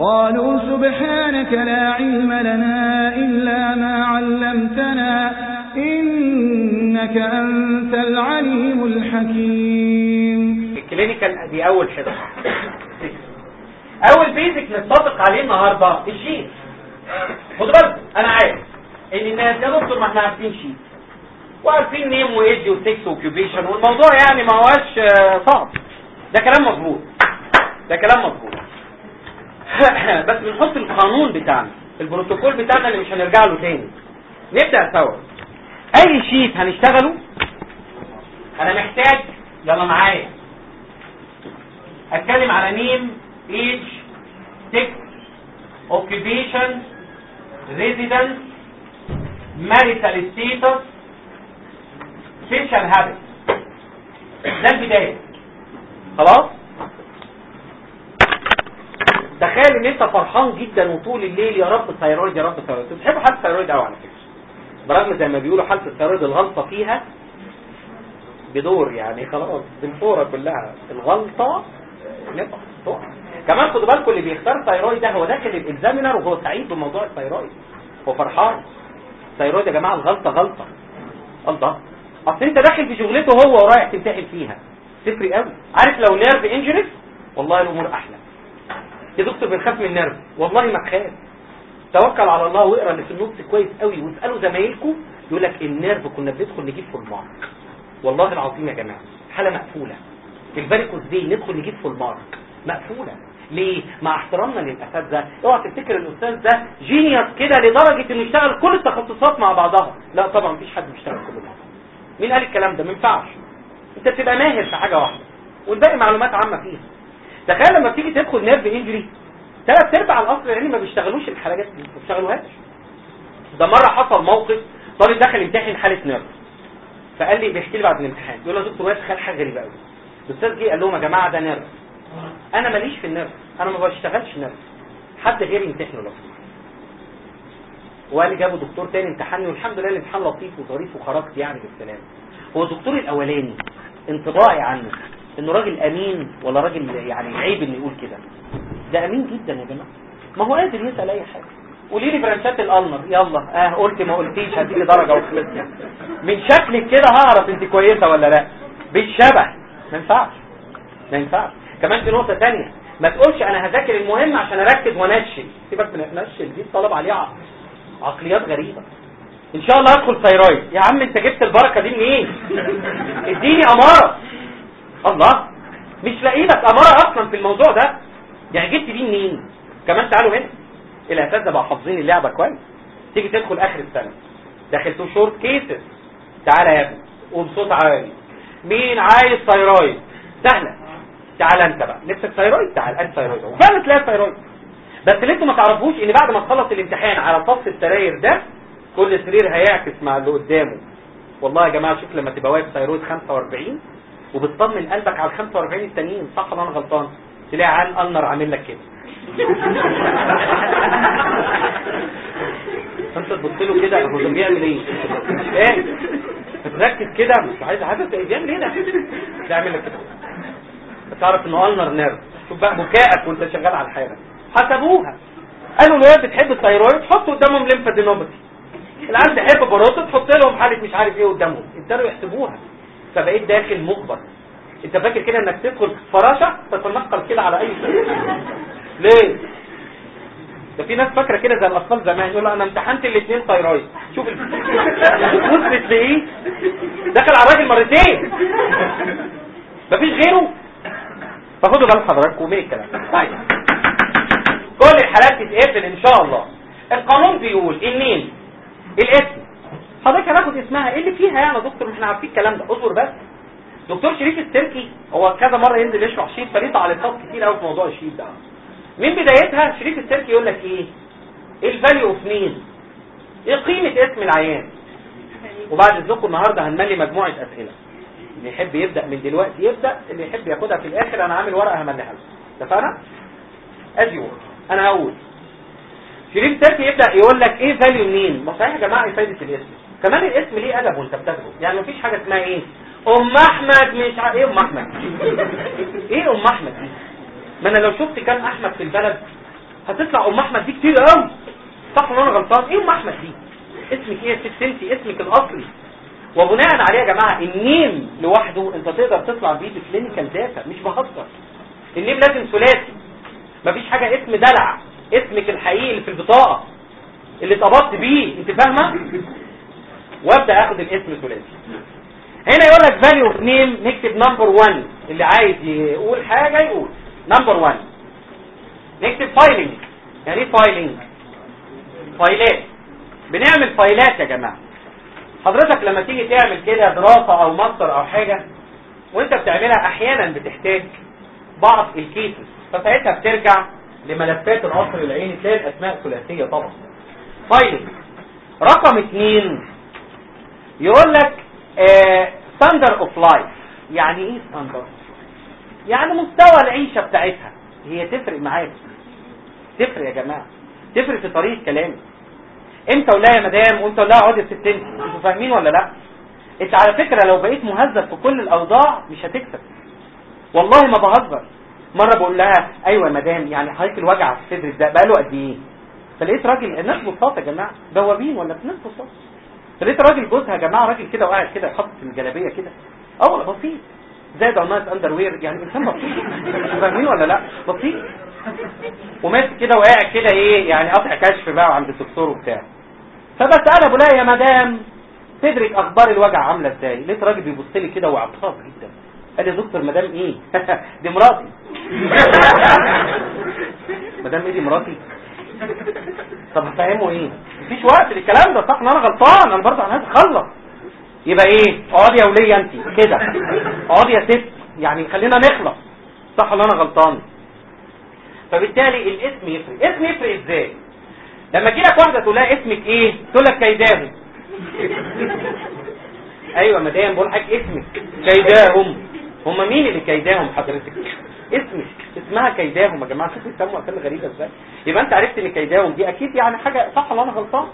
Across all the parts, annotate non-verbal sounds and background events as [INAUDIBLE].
قالوا سبحانك لا علم لنا إلا ما علمتنا إنك أنت العليم الحكيم. ال clinical دي أول حصه أول basic نتفق عليه النهارده ال sheet. خد بالك أنا عارف إن الناس يا دكتور ما إحنا عارفين sheet. وعارفين name و age و sex و occupation والموضوع يعني ما هوش آه، صعب. ده كلام مظبوط. ده كلام مظبوط. [LAUGHS] بس بنحط القانون بتاعنا البروتوكول بتاعنا اللي مش هنرجع له تاني. نبدأ سوا. أي sheet هنشتغله؟ أنا محتاج يلا معايا. أتكلم على name age sex occupation residence marital status special habit. ده البداية. خلاص؟ تخيل إن أنت فرحان جدا وطول الليل يا رب thyroid يا رب thyroid أنتوا بتحبوا حالة ال thyroid قوي على فكرة. برغم زي ما بيقولوا حالة ال thyroid الغلطة فيها بدور يعني خلاص بالفورة كلها. الغلطة نقطه تقع كمان خدوا بالكم اللي بيختار thyroid ده هو داخل ال examiner وهو سعيد بموضوع ال thyroid هو فرحان. thyroid يا جماعة الغلطة غلطة. غلطه أصل أنت داخل في شغلته هو ورايح تمتحن فيها. تفرق قوي عارف لو nerve injuries والله الأمور أحلى. يا دكتور بنخاف من ال nerve والله ما تخاف توكل على الله واقرا اللي في النص كويس قوي واسألوا زمايلكم يقول لك ال nerve كنا بندخل نجيب full mark. والله العظيم يا جماعة حالة مقفولة. ال varicose دي ندخل نجيب full mark. مقفولة. ليه؟ مع احترامنا للاساتذه اوعى تفتكر الأستاذ ده genius كده لدرجة إنه يشتغل كل التخصصات مع بعضها. لا طبعا مفيش حد بيشتغل كل ده. مين قال الكلام ده؟ ما ينفعش. أنت بتبقى ماهر في حاجة واحدة. والباقي معلومات عامة فيها. تخيل لما بتيجي تدخل nerve injury ثلاث أرباع الاصل العلمي ما بيشتغلوش الحاجات دي ما بيشتغلوهاش. ده مرة حصل موقف طالب دخل يمتحن حالة nerve. فقال لي بيحكي لي بعد الامتحان. يقول له دكتور وائل تخيل حاجة غريبة قوي الأستاذ جه قال لهم يا جماعة ده nerve. أنا ماليش في ال nerve. أنا ما بشتغلش nerve. حد غيري يمتحنه لو. وقال لي جابوا دكتور تاني امتحني والحمد لله الامتحان لطيف وظريف وخرجت يعني بالسلامة. هو الدكتور الأولاني انطباعي عنه. انه راجل امين ولا راجل يعني عيب إنه يقول كده. ده امين جدا يا جماعة. ما هو قادر يسأل أي حاجة. قولي لي branch ات ال ulnar يلا. آه قلت ما قلتيش. هديكي درجة وخلصنا من شكلك كده هعرف انت كويسة ولا لا. بالشبه. ما ينفعش. ما ينفعش. كمان في نقطة ثانية ما تقولش أنا هذاكر المهم عشان أركز وأنشل. سيبك من النشل دي الطلب عليها عقليات غريبة. إن شاء الله أدخل ثيرويد يا عم أنت جبت البركة دي منين؟ اديني أمارة. الله مش لاقي لك أمارة أصلا في الموضوع ده. يعني جبت دي منين؟ كمان تعالوا هنا. الاساتذه بقى حافظين اللعبة كويس. تيجي تدخل آخر السنة. داخل two short cases تعالى يا ابني وبصوت عالي. مين عايز thyroid سهلة. تعالى أنت بقى. نفسك thyroid تعال أنت thyroid وفعلا تلاقي thyroid بس اللي أنتوا ما تعرفوش إن بعد ما تخلص الامتحان على فصل السراير ده كل سرير هيعكس مع اللي قدامه. والله يا جماعة شوف لما تبقى واقف thyroid 45 وبتطمن قلبك على ال 45 التانيين. صح ولا أنا غلطان؟ تلاقي عن ulnar عامل لك كده. [LAUGHS] فانت تبص له كده هو ده بيعمل إيه؟ فاهم بتركز كده مش عايز عارف بيعمل إيه ده بيعمل لك كده. تعرف إنه ulnar nerve. شوف بقى بكائك وأنت شغال على الحاله حسبوها. قالوا الولاد بتحب ال thyroid حط قدامهم lymphadenopathy العيال تحب parotid تحط لهم حاله مش عارف إيه قدامهم. ابتدوا يحسبوها. فبقيت داخل مخبر انت فاكر كده انك تدخل فراشة تتنقل كده على أي شيء؟ ليه؟ ده في ناس فاكرة كده زي الأطفال زمان يقول أنا امتحنت الاثنين ثيرويد شوف ال- وصلت لايه دخل على الراجل مرتين. مفيش غيره. فخدوا بال حضراتكم من الكلام. طيب. كل الحالات تتقفل إن شاء الله. القانون بيقول النيم الاسم. حضرتك هناخد اسمها. إيه اللي فيها يعني يا دكتور؟ إحنا عارفين الكلام ده. أصبر بس. دكتور شريف التركي هو كذا مرة ينزل يشرح sheet فليه تعليقات كتير قوي في موضوع ال sheet ده. من بدايتها شريف التركي يقول لك إيه؟ ال value of name إيه قيمة اسم العيان؟ وبعد إذنكم النهارده هنملي مجموعة أسئلة. اللي يحب يبدأ من دلوقتي يبدأ اللي يحب ياخدها في الآخر أنا عامل ورقة همليها له. اتفقنا؟ ادي أنا هقول. شريف تركي يبدأ يقول لك إيه value name ما صحيح يا جماعة؟ إيه فايدة الاسم؟ كمان الاسم ليه أدب وأنت بتاخده يعني مفيش حاجة اسمها إيه؟ أم أحمد مش ع... إيه أم أحمد؟ إيه أم أحمد ما أنا لو شفت كام أحمد في البلد هتطلع أم أحمد دي كتير قوي صح ولا أنا غلطان؟ إيه أم أحمد دي؟ اسمك إيه يا ست؟ انت اسمك الأصلي. وبناء عليه يا جماعة ال name لوحده أنت تقدر تطلع بيه ب clinical data مش بهزر. ال name لازم ثلاثي. مفيش حاجة اسم دلع. اسمك الحقيقي اللي في البطاقة. اللي اتقبضت بيه. أنت فاهمة؟ وابدأ اخد الاسم ثلاثي. هنا يقول لك value of name نكتب number 1 اللي عايز يقول حاجة يقول. number 1 نكتب filing يعني إيه filing فايلات بنعمل فايلات يا جماعة. حضرتك لما تيجي تعمل كده دراسة أو ماستر أو حاجة وأنت بتعملها أحيانا بتحتاج بعض ال cases فساعتها بترجع لملفات القصر العيني تلاقي الأسماء ثلاثيه طبعا. filing رقم اثنين يقول لك standard of life يعني إيه standard يعني مستوى العيشة بتاعتها. هي تفرق معاك. تفرق يا جماعة. تفرق في طريقة كلامي. أقول لها يا مدام؟ وإمتى أقول لها اقعدي يا ست انت أنتوا فاهمين ولا لأ؟ إنت على فكرة لو بقيت مهذب في كل الأوضاع مش هتكسب. والله ما بهزر. مرة بقول لها أيوه يا مدام يعني حضرتك الوجع في صدرك ده بقاله قد إيه؟ فلقيت راجل الناس بساط يا جماعة. بوابين ولا الناس بساط فلقيت راجل جوزها يا جماعة راجل كده وقاعد كده حاطط الجلابية كده. آه والله بسيط. زي ده nice underwear يعني انسان بسيط فاهمين ولا لا؟ بسيط. وماسك كده وقاعد كده إيه يعني قاطع كشف بقى عند الدكتور وبتاع. فبسأل أبو يا مدام تدرك أخبار الوجع عاملة إزاي؟ لقيت راجل بيبص لي كده وعطاف جدا. قال يا دكتور مدام إيه؟ [LAUGHS] دي مراتي. [LAUGHS] مدام إيه دي مراتي؟ طب هفهمه إيه؟ مفيش وقت للكلام ده. صح ان أنا غلطان أنا برضه أنا عايز اخلص يبقى إيه؟ اقعدي يا ولية انت كده. اقعدي يا ست. يعني خلينا نخلص. صح ولا أنا غلطان؟ فبالتالي الاسم يفرق. اسم يفرق إزاي؟ لما تجي لك واحدة تقول لها اسمك إيه تقول لك كيداهم أيوه مدام بقول حضرتك اسمك. كيداهم هم مين اللي كيداهم حضرتك. اسمك اسمها كيداهم يا جماعة شوفوا بيسموا اسامي غريبة إزاي. يبقى أنت عرفت إن كيداهم دي أكيد يعني حاجة صح ولا أنا غلطان؟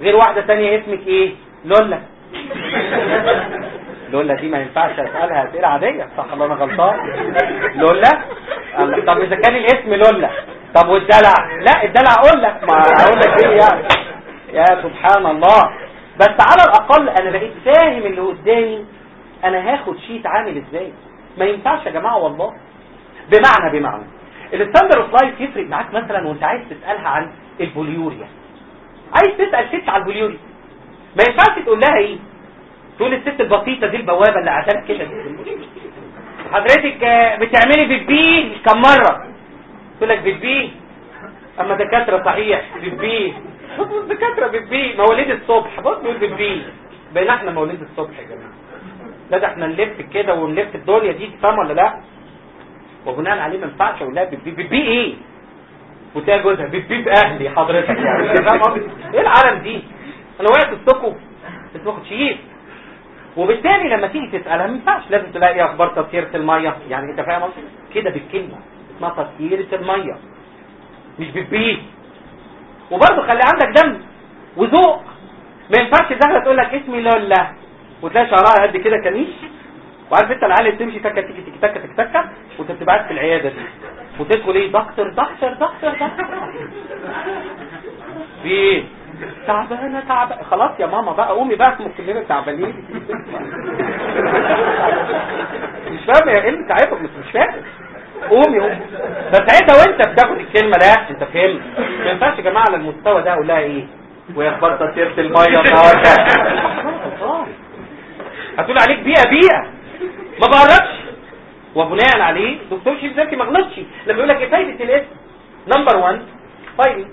غير واحدة ثانية اسمك إيه؟ لولا. [LAUGHS] لولا دي ما ينفعش أسألها أسئلة عادية صح ولا أنا غلطان؟ لولا. طب إذا كان الاسم لولا طب والدلع؟ لا الدلع أقول لك ما أقول لك إيه يعني؟ يا سبحان الله. بس على الأقل أنا بقيت فاهم اللي قدامي أنا هاخد sheet عامل إزاي؟ ما ينفعش يا جماعة والله. بمعنى بمعنى. ال standard of life يفرق معاك مثلا وأنت عايز تسألها عن ال polyuria. عايز تسأل ست على ال polyuria. ما ينفعش تقول لها إيه؟ تقول الست البسيطة دي البوابة اللي قاعدة كده. حضرتك بتعملي بيبي كم مرة؟ تقول لك بيبي أما دكاترة صحيح بيبي بص الدكاتره بيبي مواليد الصبح. بص نقول بيبي بين إحنا مواليد الصبح يا جماعة. لا ده إحنا نلف كده ونلف. الدنيا دي تفهم ولا لا؟ وبناء عليه ما ينفعش أقول لها بيبي إيه؟ وتلاقي جوزها بيبي باهلي حضرتك يعني. [LAUGHS] فاهم قصدي؟ إيه العالم دي؟ أنا وقعت السكو. اسمه تشييف وبالتالي لما تيجي تسألها ما ينفعش. لازم تلاقي أخبار تطهيره المية. يعني أنت فاهم قصدي؟ كده بالكلمة. اسمها تطهيره المية. مش بيبي وبرضه خلي عندك دم وذوق. ما ينفعش داخله تقول لك اسمي لولا. وتلاقي شعرها قد كده كنيش وعارف انت العيال اللي بتمشي تكة تيجي تيجي تكة تكة تكة وانت بتبقى قاعد في العيادة دي. وتدخل إيه؟ دكتور دكتور دكتور دكتور. في إيه؟ تعبانة تعبانه خلاص يا ماما بقى قومي بقى اسمه كلنا تعبانين. مش فاهم يا اللي تعبك مش مش فاهم. قومي قومي. بس ساعتها وانت بتاخد الكلمة لا انت فهمت. ما ينفعش يا جماعة على المستوى ده أقول لها إيه؟ ويا أخبار تطيره المية النهارده. [LAUGHS] هتقول عليك بيئة بيئة. ما بقربش وبناء عليه دكتور شريف زكي ما غلطش. لما يقول لك إيه فايده الاسم number 1 فايده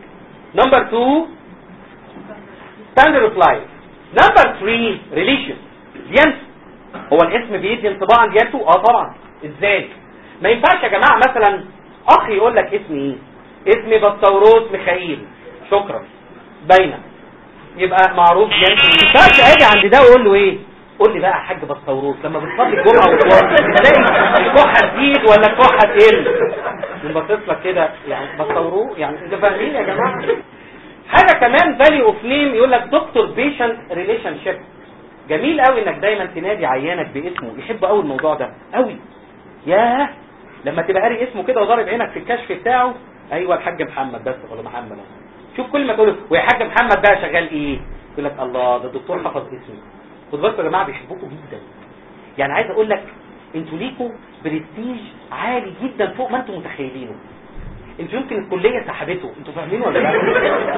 number 2 standard of life number 3 religion ديانته هو الاسم بيدي انطباع عن ديانته آه طبعا. إزاي؟ ما ينفعش يا جماعة مثلا أخ يقول لك اسمي إيه؟ اسمي بطرس ميخائيل. شكرا. باينة. يبقى معروف ديانته ما ينفعش أجي عند ده واقول له إيه؟ قول لي بقى يا حاج بطرس لما بتصلي الجمعة وتوضى تلاقي الكحه تزيد ولا الكحه تقل ينبسط لك كده يعني بطرس يعني أنتوا فاهمين يا جماعة؟ حاجة كمان value of name يقول لك doctor patient relationship جميل قوي انك دايما تنادي عيانك باسمه يحب قوي الموضوع ده. قوي. ياه! لما تبقى قاري اسمه كده وضارب عينك في الكشف بتاعه أيوه الحاج محمد بس ولا محمد. شوف كل ما تقول ويا حاج محمد بقى شغال إيه؟ يقول لك الله ده الدكتور حفظ اسمي خد بالكم يا جماعة بيحبوكم جدا. يعني عايز أقول لك أنتوا ليكوا برستيج عالي جدا فوق ما أنتم متخيلينه. أنتوا يمكن الكلية سحبته. أنتوا فاهمين ولا لا؟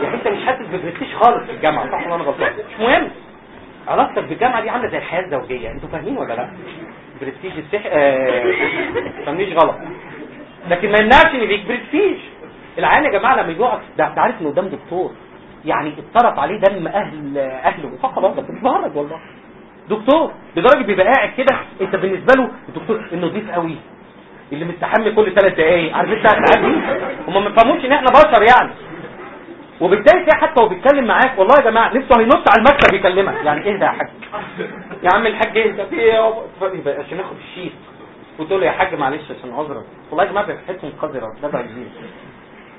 يعني انت مش حاسس ببرستيج خالص في الجامعة. صح ولا أنا غلطان؟ مش مهم. علاقتك بالجامعة دي عاملة زي الحياة الزوجية. أنتوا فاهمين ولا لا؟ برستيج السح آه... فاهمنيش غلط. لكن ما يمنعش إن ليك برستيج. العيال يا جماعة لما يقعد ده انت عارف إنه قدام دكتور. يعني اتطرف عليه دم أهل أهله. صح والله بهرج والله. دكتور لدرجة بيبقى قاعد كده انت بالنسبة له الدكتور النظيف قوي اللي مستحمي كل ثلاث دقايق عارف انت الحاجات دي هم ما فهموش ان إحنا بشر يعني. وبالتالي تلاقي حتى وهو بيتكلم معاك والله يا جماعة نفسه هينط على المكتب يكلمك. يعني اهدى يا حاج؟ يا عم الحاج اهدى في إيه عشان ناخد الشيت. وتقول له يا حاج معلش عشان عذرك. والله يا جماعة بيحسهم قذره ده بعيدين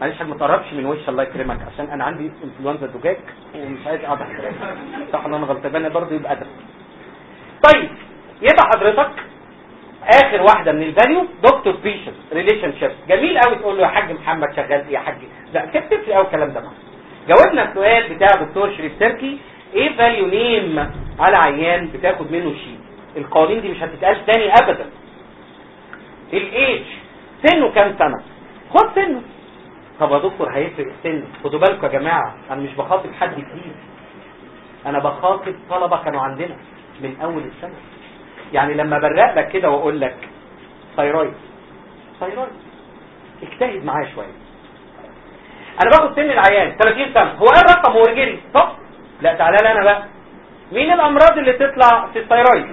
معلش ما تقربش من وش الله يكرمك عشان أنا عندي إنفلونزا دجاج ومش عايز أقعد. صح أنا غلطان برضه يبقى أدب. طيب يبقى حضرتك آخر واحدة من الفاليو دكتور بيشنت ريليشن شيب جميل قوي تقول له يا حاج محمد شغال إيه يا حاج؟ لا كتبت لي قوي الكلام ده معاه جاوبنا السؤال بتاع دكتور شريف تركي إيه فاليو نيم على عيان بتاخد منه sheet القوانين دي مش هتتقال تاني ابدا. الايج سنه كام سنة؟ خد سنه. طب يا دكتور هيفرق السن خدوا بالكم يا جماعة أنا مش بخاطب حد جديد أنا بخاطب طلبة كانوا عندنا. من أول السنة. يعني لما برق لك كده وأقول لك thyroid thyroid اجتهد معايا شوية. أنا باخد سن العيان 30 سنة. هو إيه الرقم هو رجلي صح لا تعالى لي أنا بقى. مين الأمراض اللي تطلع في ال thyroid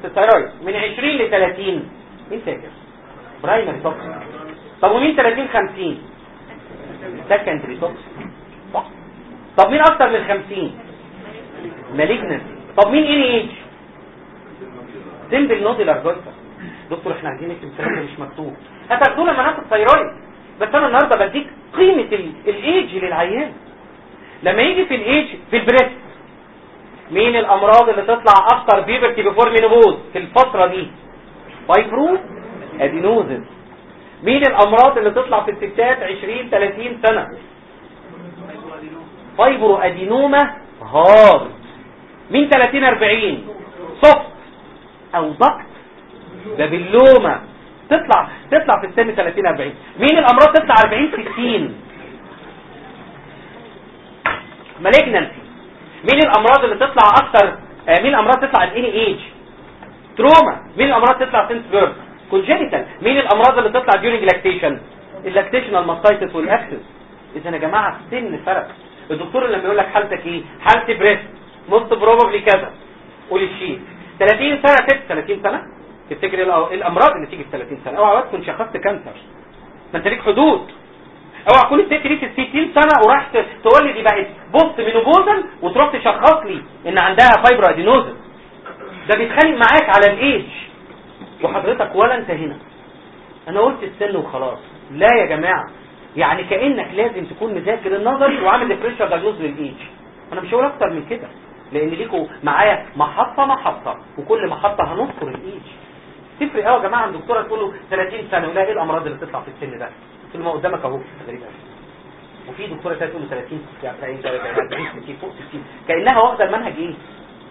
في ال thyroid من 20 ل 30 مين فاكر؟ primary toxic. طب ومين 30 50 secondary toxic. صح. طب مين أكتر من 50 malignancy. طب مين any age simple nodular goiter دكتور إحنا عايزين نكتب ده مش مكتوب. هتاخدوه لما ناخد thyroid بس أنا النهارده بديك قيمة ال- الإيج للعيان. لما يجي في الإيج في ال breast مين الأمراض اللي تطلع أكتر puberty before menopause في الفترة دي؟ fibro؟ adenosis مين الأمراض اللي تطلع في الستات 20 30 سنة؟ fibroadenoma hard مين 30 40 soft أو duct papilloma تطلع تطلع في السن 30 40 مين الأمراض تطلع 40 60 malignancy مين الأمراض اللي تطلع أكتر؟ آه، مين الأمراض تطلع ال any age trauma. مين الأمراض تطلع since birth congenital مين الأمراض اللي تطلع during lactation ال lactational mastitis وال abscess إذا يا جماعة السن فرق. الدكتور لما يقول لك حالتك إيه؟ حالتي breast most probably كذا. قول الشيء. 30 سنة ست 30 سنة. تفتكر إيه إيه الأمراض اللي تيجي في 30 سنة؟ أوعى تكون شخصت cancer. ما أنت ليك حدود. أوعى تكون الست دي في 60 سنة وراح تقول لي دي بقت post menopausal وتروح تشخص لي إن عندها fibroadenosis ده بيتخانق معاك على الايج وحضرتك ولا أنت هنا. أنا قلت السن وخلاص. لا يا جماعة. يعني كأنك لازم تكون مذاكر النظري وعامل differential diagnosis لل age أنا مش هقول أكتر من كده. لأن ليكوا معايا محطة محطة وكل محطة هنذكر الإيج. تفرق قوي يا جماعة عند دكتورة تقول له 30 سنة يقول لها إيه الأمراض اللي تطلع في السن ده؟ تقول ما قدامك أهو غريب قوي وفي دكتورة تانية تقول له 30 40 40 60 فوق 60 كأنها واخدة المنهج إيه؟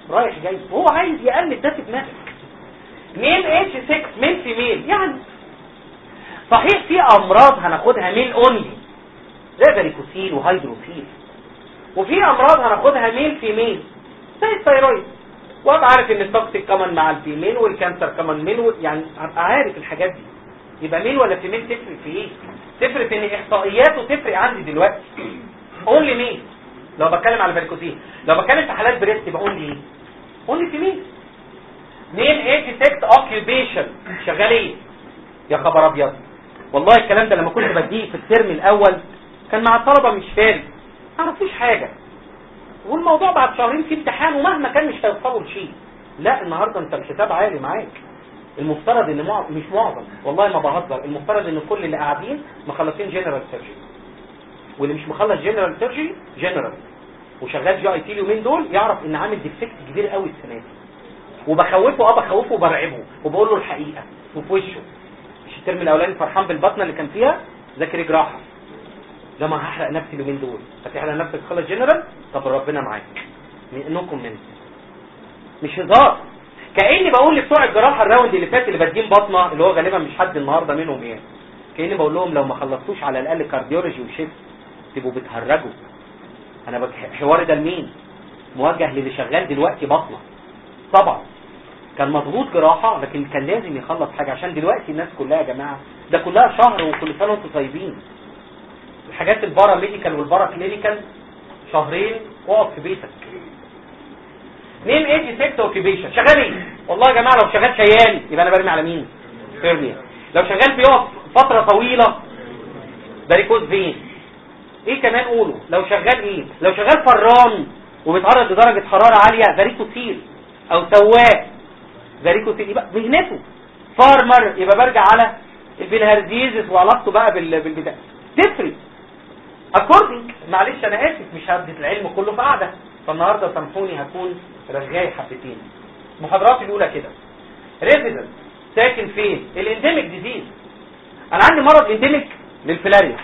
رايح جاي. وهو عايز يقلد ده في دماغك. name age sex male female يعني. صحيح في أمراض هناخدها male only. زي varicocele و hydrocele. وفي أمراض هناخدها male female زي ال thyroid. وابقى عارف إن ال toxic كمان مع ال female وال cancer كمان male. يعني ابقى عارف الحاجات دي. يبقى male ولا female تفرق في إيه؟ تفرق في إن إحصائياته تفرق عندي دلوقتي. only male لو بتكلم على ال varicocele لو بتكلم في حالات breast يبقى only إيه only female name age sex occupation شغال إيه؟ يا خبر أبيض. والله الكلام ده لما كنت بديه في ال term الأول كان مع الطلبة مش فارق. ما عرفوش حاجة. والموضوع بعد شهرين في امتحان ومهما كان مش هيوصلوا لشيء. لا النهارده انت الحساب عالي معاك. المفترض ان مع... مش معظم. والله ما بهزر. المفترض ان كل اللي قاعدين مخلصين general surgery واللي مش مخلص general surgery general وشغال GIT اليومين دول يعرف إن عامل defect كبير قوي السنة دي. وبخوفه آه بخوفه وبرعبه. وبقول له الحقيقة. وفي وشه. مش ال term الأولاني فرحان بالبطنة اللي كان فيها؟ ذاكر جراحة. لما هحرق نفسي اليومين دول. هتحرق نفسك خلاص جنرال طب ربنا معاك. منكم من. مش هزار. كأني بقول لبتوع الجراحة ال round اللي فات اللي بادين بطنة اللي هو غالبا مش حد النهارده منهم يعني. كأني بقول لهم لو ما خلصتوش على الأقل cardiology و chest تبقوا بتهرجوا. أنا. حواري ده لمين؟ موجه للي شغال دلوقتي بطنة. طبعا. كان مضغوط جراحة لكن كان لازم يخلص حاجة عشان دلوقتي الناس كلها يا جماعة ده كلها شهر وكل سنة وأنتم طيبين. الحاجات ال paramedical وال paraclinical شهرين اقف في بيتك. name age sex occupation. شغال إيه؟ والله يا جماعة لو شغال شيال يبقى أنا برمي على مين؟ فيرميا لو شغال بيقف فترة طويلة varicose vein إيه كمان قولوا لو شغال إيه؟ لو شغال فران وبيتعرض لدرجة حرارة عالية varicocele أو سواق varicocele يبقى مهنته. farmer يبقى برجع على ال bilharziasis وعلاقته بقى بال بالبتاع. تفرق according معلش أنا آسف مش هدي العلم كله في قاعدة. فالنهاردة سامحوني هكون رغاي حبتين. محاضراتي الأولى كده. residence ساكن فين؟ ال endemic disease أنا عندي مرض endemic لل filaria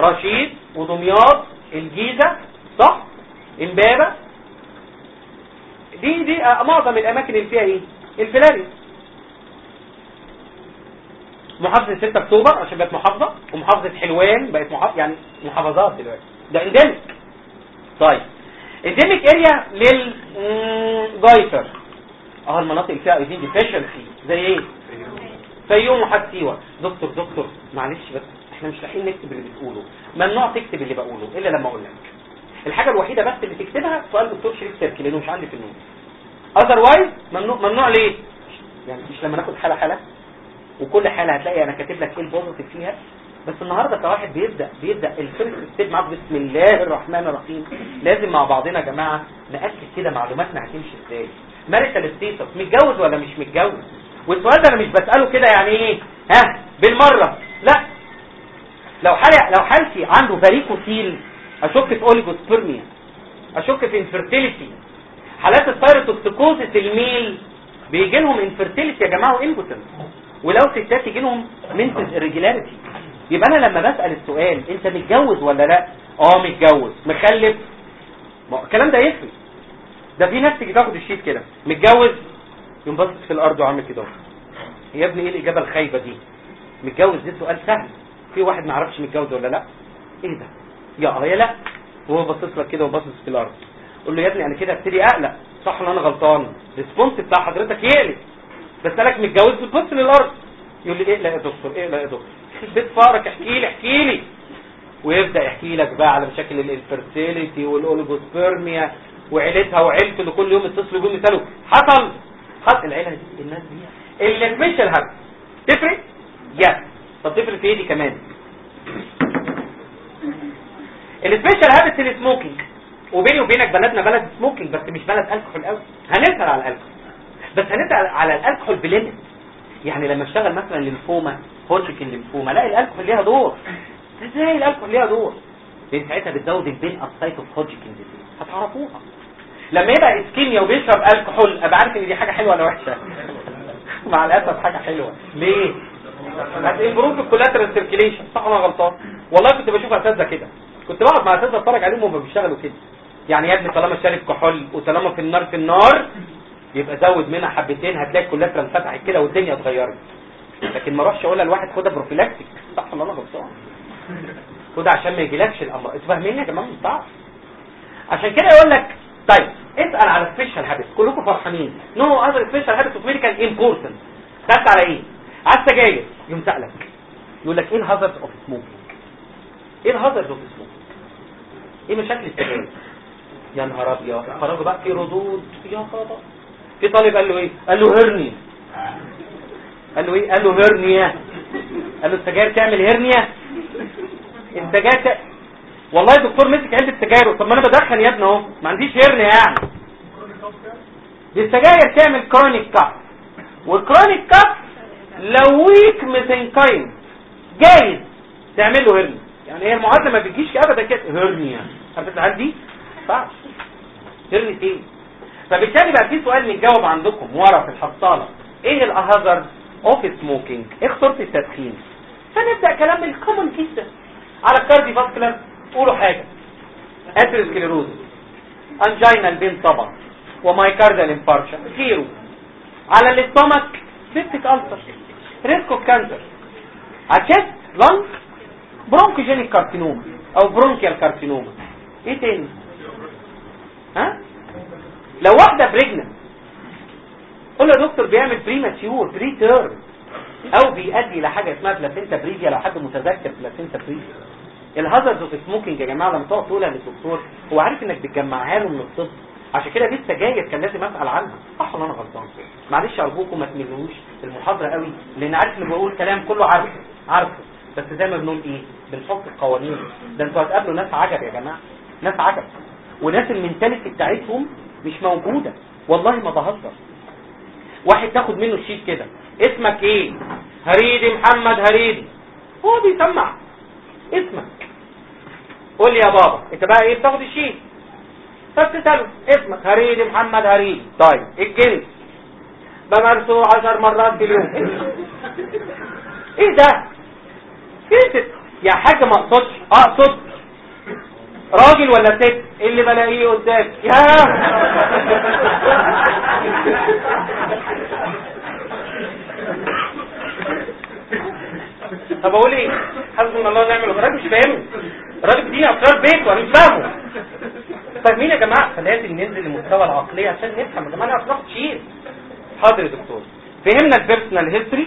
رشيد ودمياط الجيزة صح؟ إمبابة. دي دي معظم الأماكن اللي فيها إيه؟ الفلاريا محافظة 6 أكتوبر عشان بقت محافظة ومحافظة حلوان بقت محافظة يعني محافظات دلوقتي. ده endemic طيب. endemic area لل goiter آه المناطق اللي فيها iodine deficiency زي إيه؟ فيوم وحد سيوة. دكتور دكتور معلش بس إحنا مش لاحقين نكتب اللي بتقوله. ممنوع تكتب اللي بقوله إلا لما أقول لك. الحاجة الوحيدة بس اللي تكتبها سؤال دكتور شريف سيركي لأنه مش عندي في ال note otherwise ممنوع ممنوع ليه؟ يعني مش لما ناخد حاله حاله وكل حاله هتلاقي أنا كاتب لك إيه ال positive فيها. بس النهارده كواحد بيبدا بيبدا ال first step معاك بسم الله الرحمن الرحيم. لازم مع بعضنا يا جماعة ناكد كده معلوماتنا هتمشي إزاي. marital status متجوز ولا مش متجوز؟ والسؤال ده أنا مش بسأله كده يعني إيه؟ ها؟ بالمرة. لا. لو حالي لو حالتي عنده varicocele أشك في oligospermia أشك في infertility حالات ال thyrotoxicosis ال male بيجي لهم infertility يا جماعة و impotence ولو ستات يجي لهم menses irregularity يبقى أنا لما بسأل السؤال أنت متجوز ولا لأ؟ آه متجوز. مخلف. الكلام ده يفرق. ده في ناس تيجي تاخد ال sheet كده. متجوز؟ يقوم باصص في الأرض وعامل كده يا ابني إيه الإجابة الخايبة دي؟ متجوز ده سؤال سهل. في واحد ما يعرفش متجوز ولا لأ؟ إيه ده؟ يا آه يا لأ. وهو باصص لك كده وباصص في الأرض. قول له يا ابني أنا كده أبتدي أقلق. صح ولا أنا غلطان؟ ال response بتاع حضرتك يقلق. بسألك متجوز بتبص للارض يقول لي إيه؟ لا يا دكتور إيه؟ لا يا دكتور. [LAUGHS] بيت فارك احكي لي احكي لي. ويبدأ يحكي لك بقى على مشاكل ال infertility وال oligospermia وعيلتها وعيلته اللي كل يوم يتصلوا بيهم يسالوا حصل. حصل. العيلة دي الناس دي. اللي مش ال habit تفرق؟ yes طب تفرق في إيه دي كمان؟ السبيشال هابت السموكينج وبيني وبينك بلدنا بلد smoking بس مش بلد الكحول قوي هنسال على الالكحول بس هنسال على ال alcohol ب limit يعني لما أشتغل مثلا lymphoma Hodgkin lymphoma لا الألكحول ليها دور. إزاي الألكحول ليها دور؟ لأن ساعتها بتزود ال pain at site of disease هتعرفوها. لما يبقى ischemia وبيشرب ألكحول أبقى عارف إن دي حاجة حلوة ولا وحشة. [LAUGHS] مع الأسف حاجة حلوة. ليه؟ هت improve ال collateral circulation صح ولا غلطان؟ والله كنت بشوف أساتذة كده. كنت بقعد مع أساتذة أتفرج عليهم وهم بيشتغلوا كده. يعني يا ابني طالما شارب كحول وطالما في النار في النار يبقى زود منها حبتين هتلاقي ال collateral فتحت كده والدنيا اتغيرت. لكن ما اروحش اقولها لواحد خدها prophylactic صح ولا غلطان خدها عشان ما يجيلكش الامر أنتوا فاهمين يا جماعة؟ مش عشان كده يقول لك طيب اسأل على special habit كلكم فرحانين. no other special habit of medical importance سالت على إيه؟ على السجاير. يوم سألك. يقول لك إيه ال hazard of smoking إيه ال hazard of smoking إيه مشاكل السجاير؟ يا نهار أبيض. خرجوا بقى في ردود. يا خبر. في طالب قال له إيه؟ قال له hernia قال له إيه؟ قال له hernia قال له السجاير تعمل hernia السجاير. والله الدكتور مسك علبة سجاير طب ما أنا بدخن يا ابني أهو. ما عنديش hernia يعني. دي السجاير تعمل chronic cough وال chronic cough لو weak mesenchyme جايز. تعمل له hernia يعني هي المعادلة ما بتجيش ابدا كده. hernia عارف الحاجات دي؟ صعب hernia إيه فبالتالي بقى في سؤال متجاوب عندكم ورا في الحصالة. إيه ال hazard of smoking إيه خطورة التدخين؟ فنبدأ كلام ال common جدا على ال cardiovascular قولوا حاجة. atherosclerosis anginal pain طبعا. و myocardial infarction خيره على ال stomach peptic ulcer risk of cancer على ال chest lung bronchogenic carcinoma أو bronchial carcinoma إيه تاني؟ ها؟ لو واحدة pregnant قول يا دكتور بيعمل premature birth أو بيؤدي لحاجه اسمها placenta previa لو حد متذكر placenta previa ال hazard of smoking يا جماعة لما تقعد تقولها للدكتور هو عارف إنك بتجمعها له من الطب. عشان كده لسه جاية كان لازم أسأل عنها. صح ولا أنا غلطان؟ معلش ارجوكم ما تملوش المحاضرة قوي لأن عارف ان بقول كلام كله عارفه عارفه بس زي ما بنقول إيه؟ بنحط القوانين. ده أنتوا هتقابلوا ناس عجب يا جماعة ناس عجب. وناس ال mentality بتاعتهم مش موجودة. والله ما بهزر. واحد تاخد منه ال sheet كده. اسمك إيه؟ هريدي محمد هريدي هو بيسمع. اسمك. قول لي يا بابا. انت بقى إيه بتاخد الشيت فبتسأله اسمك هريدي محمد هريدي طيب الجنس بمارسه عشر مرات في اليوم. [LAUGHS] إيه ده؟ إيه يا حاجة ما اقصدش. اقصد راجل ولا ست؟ اللي بلاقيه قدامي يا طب أقول إيه؟ حسبنا الله ونعم الوكيل. مش فاهمه. الراجل دي اسرار بيت وأنا مش فاهمه. فاهمين يا جماعة؟ فلازم ننزل لمستوى العقلية عشان نفهم يا جماعة أنا أصلا شيء حاضر يا دكتور. فهمنا ال personal history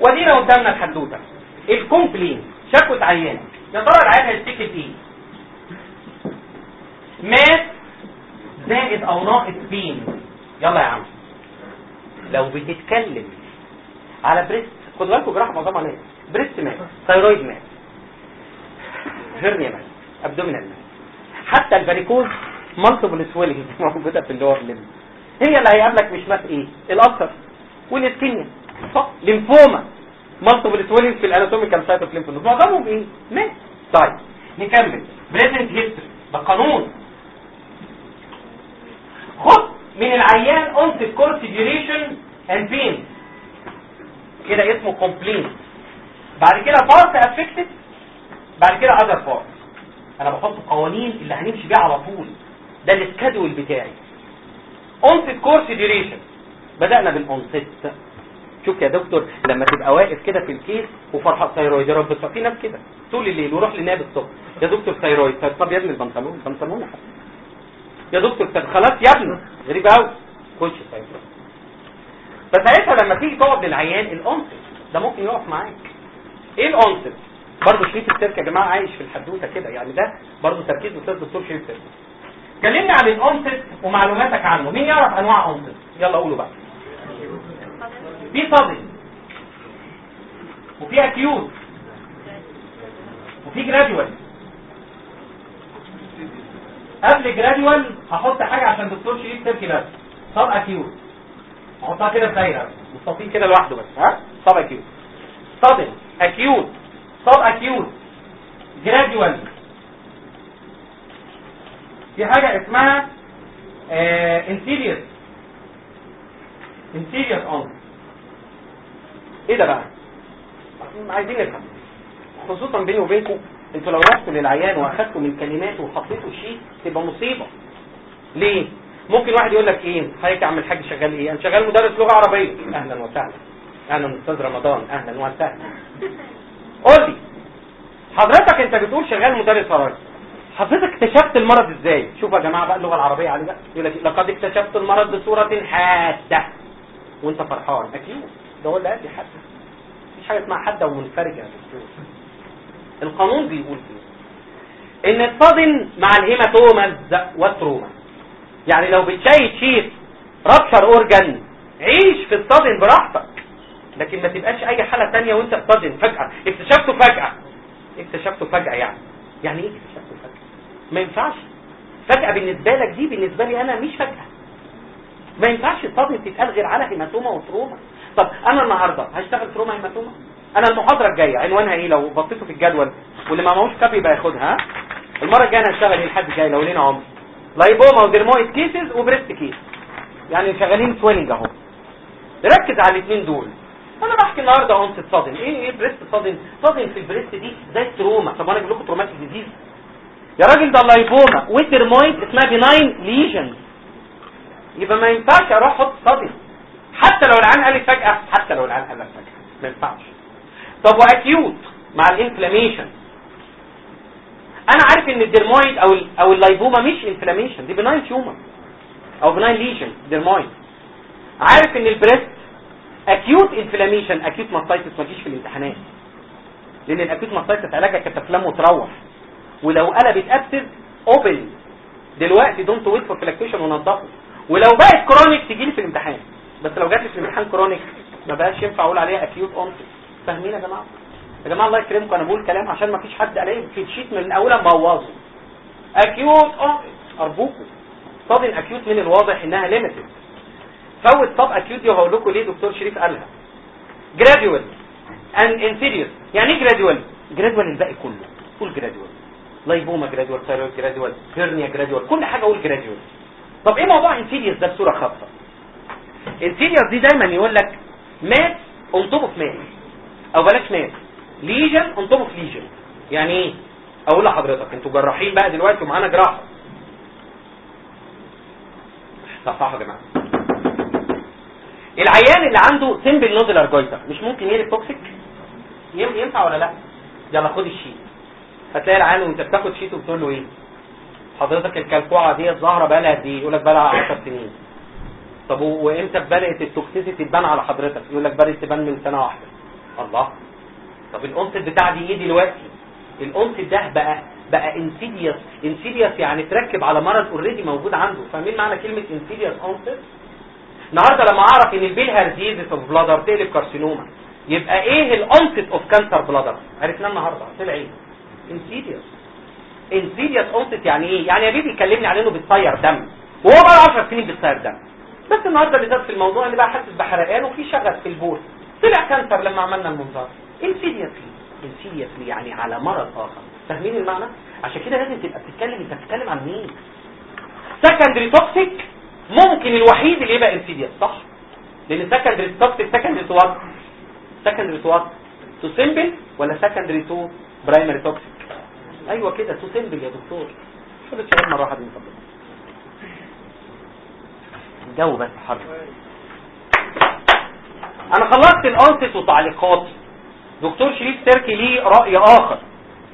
ودينا قدامنا الحدوتة. ال complaint شكوى عيان. يا ترى العيان هيشتكي إيه؟ mass زائد أو ناقص pain يلا يا عم. لو بتتكلم على breast خد بالكم جراحه معظمها mass. breast mass. thyroid mass. hernia mass abdominal mass حتى ال varicose multiple swelling موجودة في ال lower limb هي اللي هيقابلك مش mass إيه؟ ال ulcer وال ischemia صح. lymphoma. multiple swelling في ال anatomical site of lymph معظمهم إيه؟ mass. طيب. نكمل. present history. ده قانون. خد من العيان onset course duration and pain كده اسمه complaint بعد كده part affected بعد كده other part أنا بحط القوانين اللي هنمشي بيها على طول. ده ال schedule بتاعي. onset course duration بدأنا بال onset شوف يا دكتور لما تبقى واقف كده في ال case وفرحة thyroid يا رب في ناس كده. طول الليل وروح للنائب الصبح يا دكتور thyroid طب يا ابني البنطلون. البنطلون يا دكتور طب خلاص يا ابني. غريب قوي خش فساعتها لما تيجي تقعد للعيان ال onset ده ممكن يقف معاك. إيه ال onset برضه شريف السيرك يا جماعة عايش في الحدوتة كده يعني ده برضه تركيز أستاذ دكتور شريف السيرك. كلمني عن ال onset ومعلوماتك عنه. مين يعرف أنواع onset يلا قولوا بقى. في sudden. وفي acute وفي gradual قبل gradual هحط حاجة عشان دكتور شريف تركي بس. subacute احطها كده في دايرة. مستطيل كده لوحده بس ها؟ subacute sudden acute subacute gradual في حاجة اسمها insidious insidious onset إيه ده بقى؟ عايزين نفهم. خصوصا بيني وبينكم أنتوا لو رحتوا للعيان واخدتوا من كلماته وحطيتوا شيء تبقى مصيبة. ليه؟ ممكن واحد يقول لك إيه؟ حضرتك يا عم الحاج شغال إيه؟ أنا شغال مدرس لغة عربية. أهلا وسهلا. أهلا أستاذ رمضان. أهلا وسهلا. قول لي حضرتك أنت بتقول شغال مدرس عربي. حضرتك اكتشفت المرض إزاي؟ شوف يا جماعة بقى اللغة العربية عليه بقى. يقول لك لقد اكتشفت المرض بصورة حادة. وأنت فرحان. أكيد. ده هو اللي قال لي حد مفيش حاجة اسمها حادة ومنفرجة يا دكتور. القانون بيقول إيه إن ال sudden مع ال hematomas وال trauma. يعني لو بتشيت sheet rupture organ عيش في ال sudden براحتك. لكن ما تبقاش أي حالة تانية وأنت في sudden فجأة. اكتشفته فجأة. اكتشفته فجأة يعني. يعني إيه اكتشفته فجأة؟ ما ينفعش. فجأة بالنسبة لك دي بالنسبة لي أنا مش فجأة. ما ينفعش ال sudden تتقال غير على hematoma و trauma. طب أنا النهارده هشتغل trauma hematoma؟ أنا المحاضرة الجاية عنوانها إيه؟ لو بصيتوا في الجدول واللي ما معهوش copy يبقى ياخدها ها؟ المرة الجاية أنا هشتغل إيه؟ الحد الجاي لو لينا عمر. lipoma و dermoid cysts و breast case. يعني شغالين swelling أهو. ركز على الاثنين دول. أنا بحكي النهارده onset sudden إيه؟ إيه breast sudden sudden في ال breast دي زي ال trauma طب أنا أجيب لكم traumatic disease يا راجل ده ال lipoma و dermoid اسمها benign lesion يبقى ما ينفعش أروح أحط sudden حتى لو العيان قال لي فجأة حتى لو العيان قال لك فجأة. ما ينفعش. طب و acute مع ال inflammation أنا عارف إن ال dermoid أو أو ال lipoma مش inflammation دي benign tumor أو benign lesion dermoid. عارف إن ال breast acute inflammation acute mastitis ما تجيش في الامتحانات. لأن ال acute mastitis علاجها Cataflam وتروح ولو قلبت abscess open دلوقتي don't wait for fluctuation ونضفه ولو بقت chronic تجي لي في الامتحان. بس لو جات لي في الامتحان chronic ما بقاش ينفع أقول عليها acute onset فاهمين يا جماعة؟ يا جماعة الله يكرمكم أنا بقول كلام عشان ما فيش حد قال في ال sheet من اولها مبوظه acute onset ارجوكم sudden acute من الواضح إنها limited فوت طب acute دي وهقول لكم ليه دكتور شريف قالها. gradual and insidious يعني إيه gradual gradual الباقي كله. قول gradual lipoma gradual thyroid gradual hernia gradual كل حاجة أقول gradual طب إيه موضوع insidious ده بصورة خاصة؟ insidious دي دايما يقول لك mass on top of mass أو بلاش mass lesion of lesion يعني إيه؟ أقول لحضرتك أنتوا جراحين بقى دلوقتي ومعانا جراحة. صح يا جماعة. العيان اللي عنده simple nodular goiter مش ممكن يقلب toxic ينفع ولا لا؟ يلا خد ال sheet. هتلاقي العيان وانت بتاخد sheet وبتقول له إيه؟ حضرتك الكلكوعه دي ظاهرة بقى لها قد إيه؟ يقول لك بقى لها 10 سنين. طب وإمتى بدأت ال toxicity تبان على حضرتك؟ يقول لك بدأت تبان من سنة واحدة. الله. طب ال onset بتاع دي إيه دلوقتي؟ ال onset ده بقى بقى insidious insidious يعني تركب على مرض already موجود عنده. فاهمين معنى كلمة insidious onset النهارده لما أعرف إن ال bilharziasis of bladder تقلب carcinoma يبقى إيه ال onset of cancer bladder عرفناه النهارده طلع إيه؟ insidious insidious onset يعني إيه؟ يعني يا baby يكلمني على إنه بيتصير دم. وهو بقى 10 سنين بيتصير دم. بس النهارده اللي زاد في الموضوع إن بقى حاسس بحرقان وفي شغف في البول. طلع cancer لما عملنا المنظار. insidiously insidiously يعني على مرض آخر. فاهمين المعنى؟ عشان كده لازم تبقى بتتكلم انت بتتكلم عن مين؟ secondary toxic ممكن الوحيد اللي يبقى insidious صح؟ لأن secondary toxic secondary to what secondary to what to simple ولا secondary to primary toxic أيوه كده to simple يا دكتور. خد السؤال مرة واحدة من فضلك. الجو بس حر أنا خلصت ال onset وتعليقاتي دكتور شريف تركي ليه رأي آخر.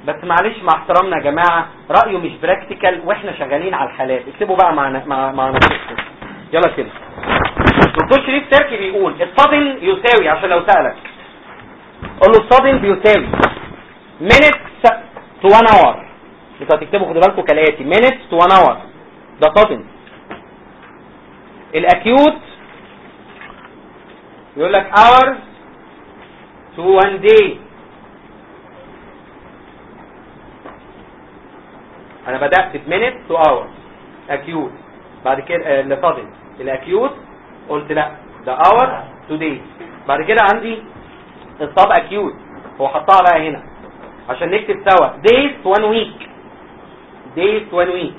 بس معلش مع احترامنا يا جماعة رأيه مش practical وإحنا شغالين على الحالات. اكتبوا بقى مع مع مع نفسكم. يلا كده. دكتور شريف تركي بيقول ال sudden يساوي عشان لو سألك. قول له ال sudden بيساوي. minutes to 1 hour. أنتوا هتكتبوا خدوا بالكم كالآتي. minutes to 1 hour. ده sudden ال acute يقول لك hours to 1 day. أنا بدأت ب minutes to hours. Acute. بعد كده آه، اللي فاضل. الاكيوت قلت لا ده hour to day. بعد كده عندي الصاب acute. هو حطها بقى هنا. عشان نكتب سوا. Days to one week. Days to one week.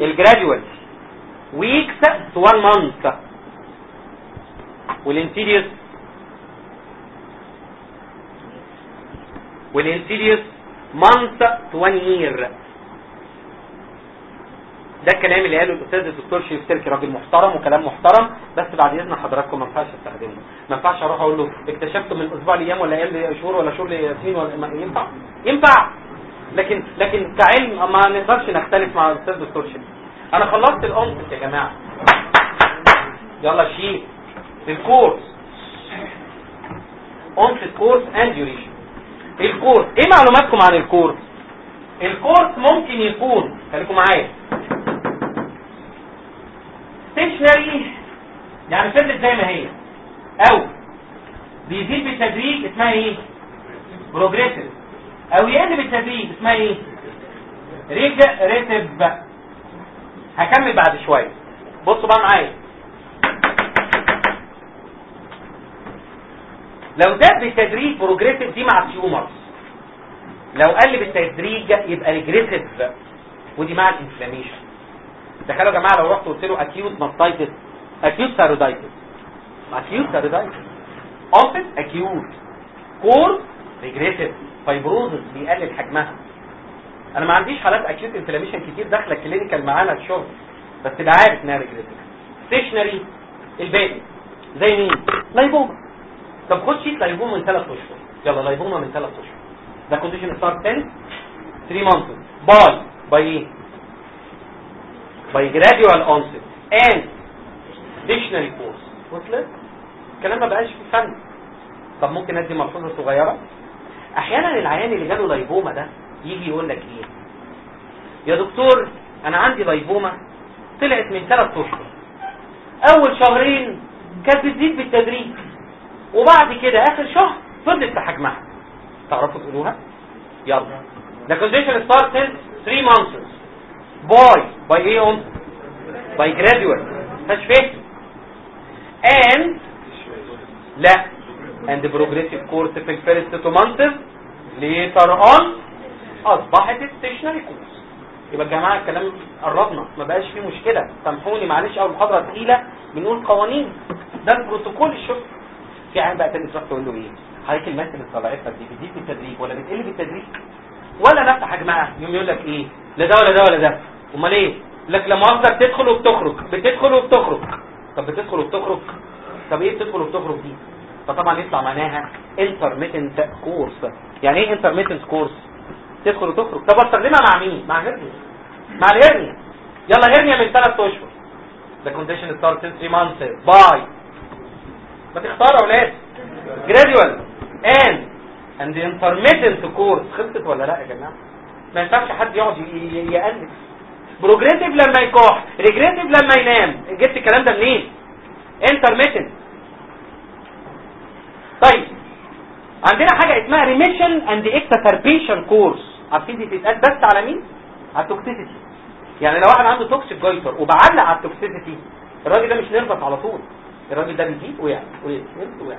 ال gradual weeks to one month. وال insidious وال insidious month to one year. ده الكلام اللي قاله الأستاذ الدكتور شريف تركي راجل محترم وكلام محترم. بس بعد إذن حضراتكم ما ينفعش أستخدمه. ما ينفعش أروح أقول له اكتشفته من أسبوع لأيام ولا أيام شهور ولا شهور لسنين ولا ينفع؟ ينفع. لكن لكن كعلم ما نقدرش نختلف مع الأستاذ الدكتور شريف. أنا خلصت الأنفس يا جماعة. يلا شيل. ال course. onset course and duration ال course. إيه معلوماتكم عن ال course؟ ال course ممكن يكون خليكم معايا. stationary يعني فضلت زي ما هي. أو. بيزيد بالتدريج اسمها إيه؟ progressive أو يقل بالتدريج اسمها إيه؟ regressive هكمل بعد شوية. بصوا بقى معايا. لو زاد بالتدريج progressive دي مع ال tumors لو قل بالتدريج يبقى regressive ودي مع ال inflammation تخيلوا يا جماعة لو رحت قلت له acute mastitis acute thyroiditis. Acute thyroiditis. Onset acute. Course regressive. Fibrosis بيقلل حجمها. أنا ما عنديش حالات acute inflammation كتير داخلة clinical معانا الشغل بس تبقى عارف إنها regressive stationary الباقي. زي مين؟ lipoma طب خد sheet lipoma من 3 أشهر. يلا lipoma من 3 أشهر. The condition started since 3 months by by by gradual onset and stationary course وصلت الكلام ما بقاش في فن. طب ممكن أدي ملحوظة صغيرة؟ أحيانا العيان اللي جاله lipoma ده يجي يقول لك إيه؟ يا دكتور أنا عندي lipoma طلعت من 3 أشهر. أول شهرين كانت بتزيد بالتدريج. وبعد كده آخر شهر فضلت في حجمها. تعرفوا تقولوها؟ يلا. The condition starts in 3 months. By by إيه on. By gradual مش فاهم and لا. And progressive course في الفيرست 2 months later on. أصبحت stationary course. يبقى يا جماعة الكلام قربنا ما بقاش فيه مشكلة. سامحوني معلش أول محاضرة تقيلة بنقول قوانين. ده البروتوكول الشغل في عين بقى تاني تروح تقول له إيه؟ حضرتك الماده اللي طلعتها دي بتزيد بالتدريج ولا بتقل بالتدريج ولا نفس حجمها يوم يقول لك إيه؟ لا ده ولا ده ولا ده. أمال إيه؟ لك لما مؤاخذة بتدخل وبتخرج. بتدخل وبتخرج. طب بتدخل وبتخرج؟ طب إيه بتدخل وبتخرج دي؟ فطبعا يطلع معناها intermittent course. يعني إيه intermittent course تدخل وتخرج طب استخدمها مع مين؟ مع هرنيا مع الهرنيا يلا hernia من ثلاث أشهر. The condition starts since 3 months. by ما تختار يا أولاد. And. And the intermittent course. خلصت ولا لا يا جماعة؟ ما ينفعش حد يقعد يقلب. progressive لما يكح. regressive لما ينام. جبت الكلام ده منين؟ Intermittent. طيب. عندنا حاجة اسمها remission and exacerbation course. عارفين دي تتقال بس على مين؟ على ال toxicity يعني لو واحد عنده toxic goiter وبعلق على ال toxicity الراجل ده مش nervous على طول. الراجل ده بيجيب ويعمل ويعمل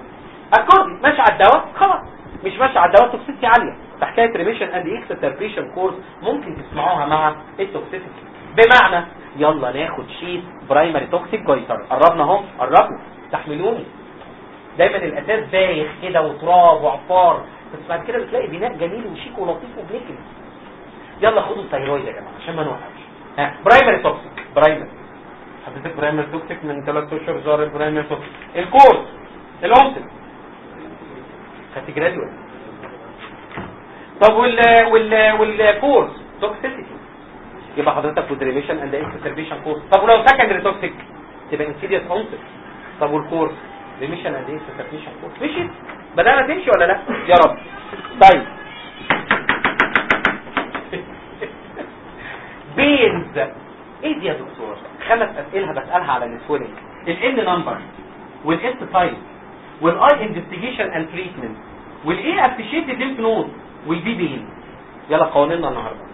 according ماشي على الدواء خلاص. مش ماشي على الدواء toxicity عالية. فحكايه remission and exacerbation course ممكن تسمعوها مع ال toxicity بمعنى يلا ناخد sheet primary toxic goiter قربنا اهو قربنا. استحملوني دايما الأساس بايخ كده وتراب وعفار. بس بعد كده بتلاقي بناء جميل وشيك ولطيف وبنكري يلا خدوا ال thyroid يا جماعة عشان ما نوقعش. ها primary toxic primary. حضرتك primary toxic من 3 أشهر ظهر ال primary toxic. ال course ال onset خدت gradual طب وال وال وال course toxicity. يبقى حضرتك with remission and exacerbation course طب ولو secondary toxic تبقى insidious onset طب وال course remission and exacerbation course مشيت. بدأنا تمشي ولا لا؟ يا رب. طيب. [LAUGHS] PAINTS. إيه دي يا دكتور؟ خمس أسئلة بسالها على ال swelling ال number وال T type وال I investigation and treatment وال A associated lymph node وال P pain يلا قوانيننا النهارده.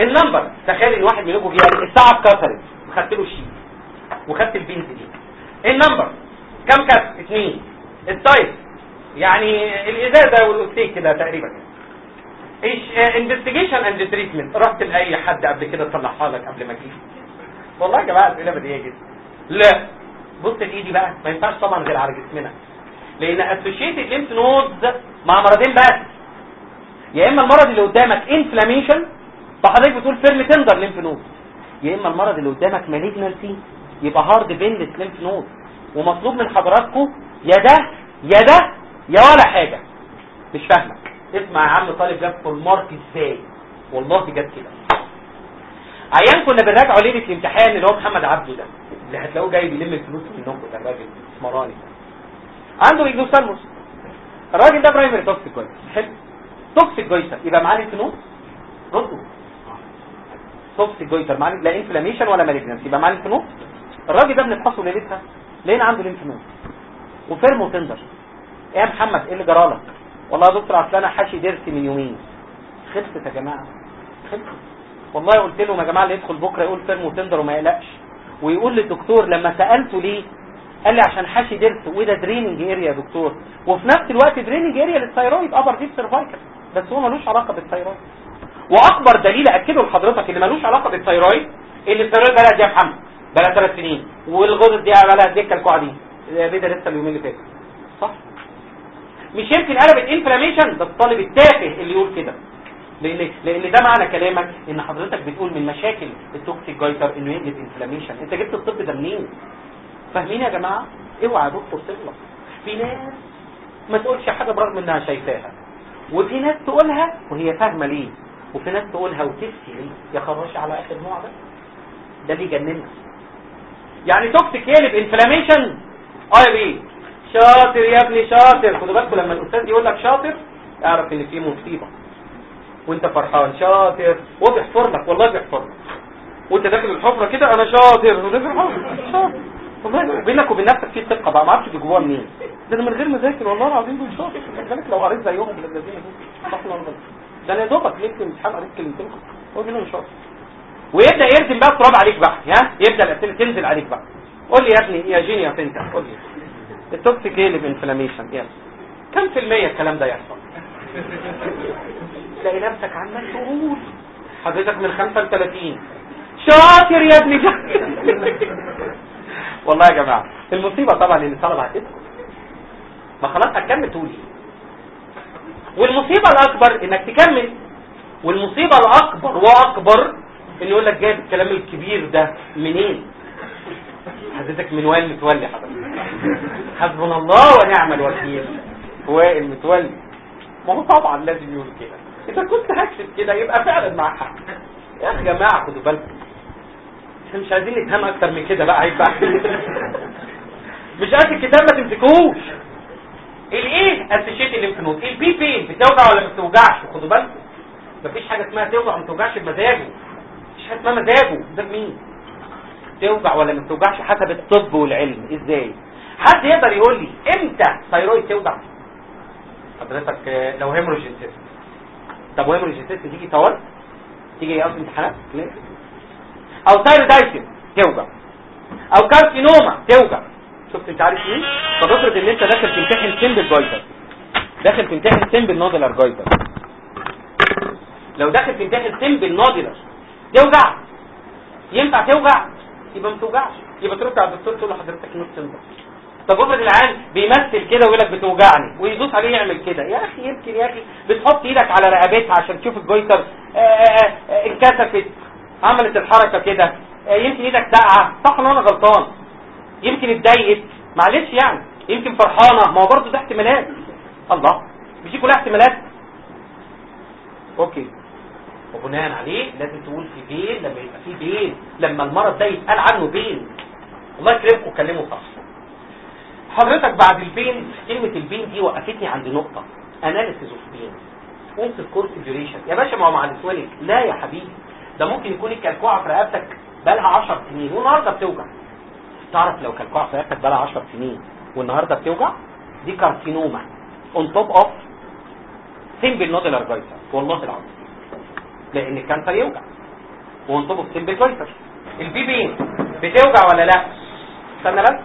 ال number تخيل إن واحد منكم جه قال الساعة اتكسرت. وخدت له الشيت. وخدت البنت دي. النمبر كم كف اثنين التايب يعني الإزازة والاوكتيك كده تقريبا. إيش انفستيجيشن اند تريتمنت رحت لأي حد قبل كده صلحها لك قبل ما تيجي؟ والله يا جماعة الاسئله بديهية جدا. لا. بص لايدي بقى. ما ينفعش طبعا غير على جسمنا. لأن اسوشيتد ليمف نودز مع مرضين بس. يا إما المرض اللي قدامك انفلاميشن فحضرتك بتقول firm tender lymph node يا إما المرض اللي قدامك malignancy يبقى hard painless lymph node ومطلوب من حضراتكم يا ده يا ده يا ولا حاجة. مش فاهمك. اسمع يا عم طالب جاب full mark إزاي؟ والله جت كده. عيان كنا بنراجعه ليلة الامتحان اللي هو محمد عبده ده اللي هتلاقوه جاي بيلم الفلوس منكم ده الراجل اسمراني. عنده exophthalmos الراجل ده primary toxic كويس حلو. toxic goiter يبقى معاه lymph node toxic goiter معاه لا inflammation ولا malignancy يبقى معاه lymph الراجل ده بنفحصه ليلتها لقينا عنده lymph node و firm و tender إيه يا محمد؟ إيه اللي جرالك؟ والله يا دكتور اصل أنا حاشي ضرسي من يومين. خلصت يا جماعة. خلصت والله قلت لهم يا جماعة اللي يدخل بكرة يقول firm و tender وما يقلقش. ويقول للدكتور لما سألته ليه قال لي عشان حاشي ضرس وده draining area يا دكتور. وفي نفس الوقت draining area لل thyroid upper deep cervical بس هو ملوش علاقة بال thyroid وأكبر دليل أكده لحضرتك اللي ملوش علاقة بال thyroid إن ال thyroid بلد يا محمد بقى ثلاث سنين. والغدد دي بقى الدكه الكوعه دي بدا لسه اليومين اللي فاتوا. صح؟ مش يمكن قلبت inflammation ده الطالب التافه اللي يقول كده. لأن لأن ده معنى كلامك إن حضرتك بتقول من مشاكل ال toxic goiter إنه يقلب inflammation. أنت جبت الطب ده منين؟ فاهمين يا جماعة؟ اوعى يا دكتور تغلط في ناس ما تقولش حاجة برغم إنها شايفاها. وفي ناس تقولها وهي فاهمة ليه. وفي ناس تقولها وتفتي ليه. يا خراش على آخر نوع ده. ده اللي يجننا يعني toxic يقلب inflammation يا بيه شاطر يا ابني شاطر. خدوا بالكم لما الأستاذ يقول لك شاطر اعرف إن في مصيبة. وأنت فرحان شاطر. وبيحفر لك والله بيحفر لك. وأنت داخل الحفرة كده أنا شاطر. وداخل الحفرة شاطر. والله بينك وبين نفسك في ثقه بقى ما أعرفش بيجيبوها منين. ده أنا من غير مذاكر والله العظيم دول شاطر. بالك لو قريت زيهم الذين دول ده أنا يا دوبك ليك امتحان قريت كلمتين هو لي شاطر. ويبدأ يرسم بقى التراب عليك بقى ها؟ يبدأ الأسئلة تنزل عليك بقى. قول لي يا ابني يا genius انت قول لي. ال toxic يقلب inflammation yes كم في المية الكلام ده يحصل؟ تلاقي نفسك عمال تقول حضرتك من 5 ل 30 شاطر يا ابني والله يا جماعة المصيبة طبعا إن الطلبة هتسكت ما خلاص هتكمل تقولي والمصيبة الأكبر إنك تكمل. والمصيبة الأكبر وأكبر إن يقول لك جايب الكلام الكبير ده منين؟ حضرتك من وين متولي حضرتك؟ حسبنا الله ونعم الوكيل. وائل متولي. ما هو طبعا لازم يقول كده. إذا كنت هكتب كده يبقى فعلا مع حق. يا جماعة خدوا بالكم. إحنا مش عايزين نتهم أكتر من كده بقى عيب بقى مش قد الكتاب ما تمسكوش. ال A associate ال lymph node ال P pain بتوجع ولا ما بتوجعش؟ خدوا بالكم. مفيش حاجة اسمها توجع وما توجعش بمزاجه. مفيش حاجة اسمها مزاجه. ده مين؟ توجع ولا ما بتوجعش حسب الطب والعلم؟ إزاي؟ حد يقدر يقول لي إمتى thyroid توجع؟ حضرتك لو hemorrhagic cyst طب hemorrhagic cyst تيجي تور تيجي قصدي امتحانات؟ أو thyroiditis توجع. أو carcinoma توجع. شفت أنت عارف إيه طب افرض إن أنت داخل تمتحن simple goiter داخل تمتحن simple nodular goiter لو داخل تمتحن simple nodular توجع. ينفع توجع؟ يبقى ما توجعش. يبقى ترد على الدكتور تقول له حضرتك نص سنتر طب افرض العيان بيمثل كده ويقول لك بتوجعني ويدوس عليه يعمل كده. يا أخي يمكن يا أخي. بتحط إيدك على رقبتها عشان تشوف الجويتر. انكسفت. عملت الحركة كده. يمكن إيدك ساقعه صح ولا أنا غلطان؟ يمكن اتضايقت. معلش يعني. يمكن فرحانة. ما هو برضه ده احتمالات. الله. مش دي كلها احتمالات؟ okay. وبناء عليه لازم تقول في pain لما يبقى في pain لما المرض ده يتقال عنه pain الله يكرمكم كلموا صح حضرتك بعد ال pain كلمة ال pain دي وقفتني عند نقطة. analysis of pain onset ال course duration يا باشا ما هو مع الاسوالك لا يا حبيبي. ده ممكن يكون الكلكوعة في رقبتك بقالها 10 سنين والنهاردة بتوجع. تعرف لو كلكوعة في رقبتك بقالها 10 سنين والنهاردة بتوجع؟ دي carcinoma. on top of simple nodular goiter والله العظيم. لأن ال cancer يوجع. simple goiter ال P pain بتوجع ولا لا؟ استنى بس.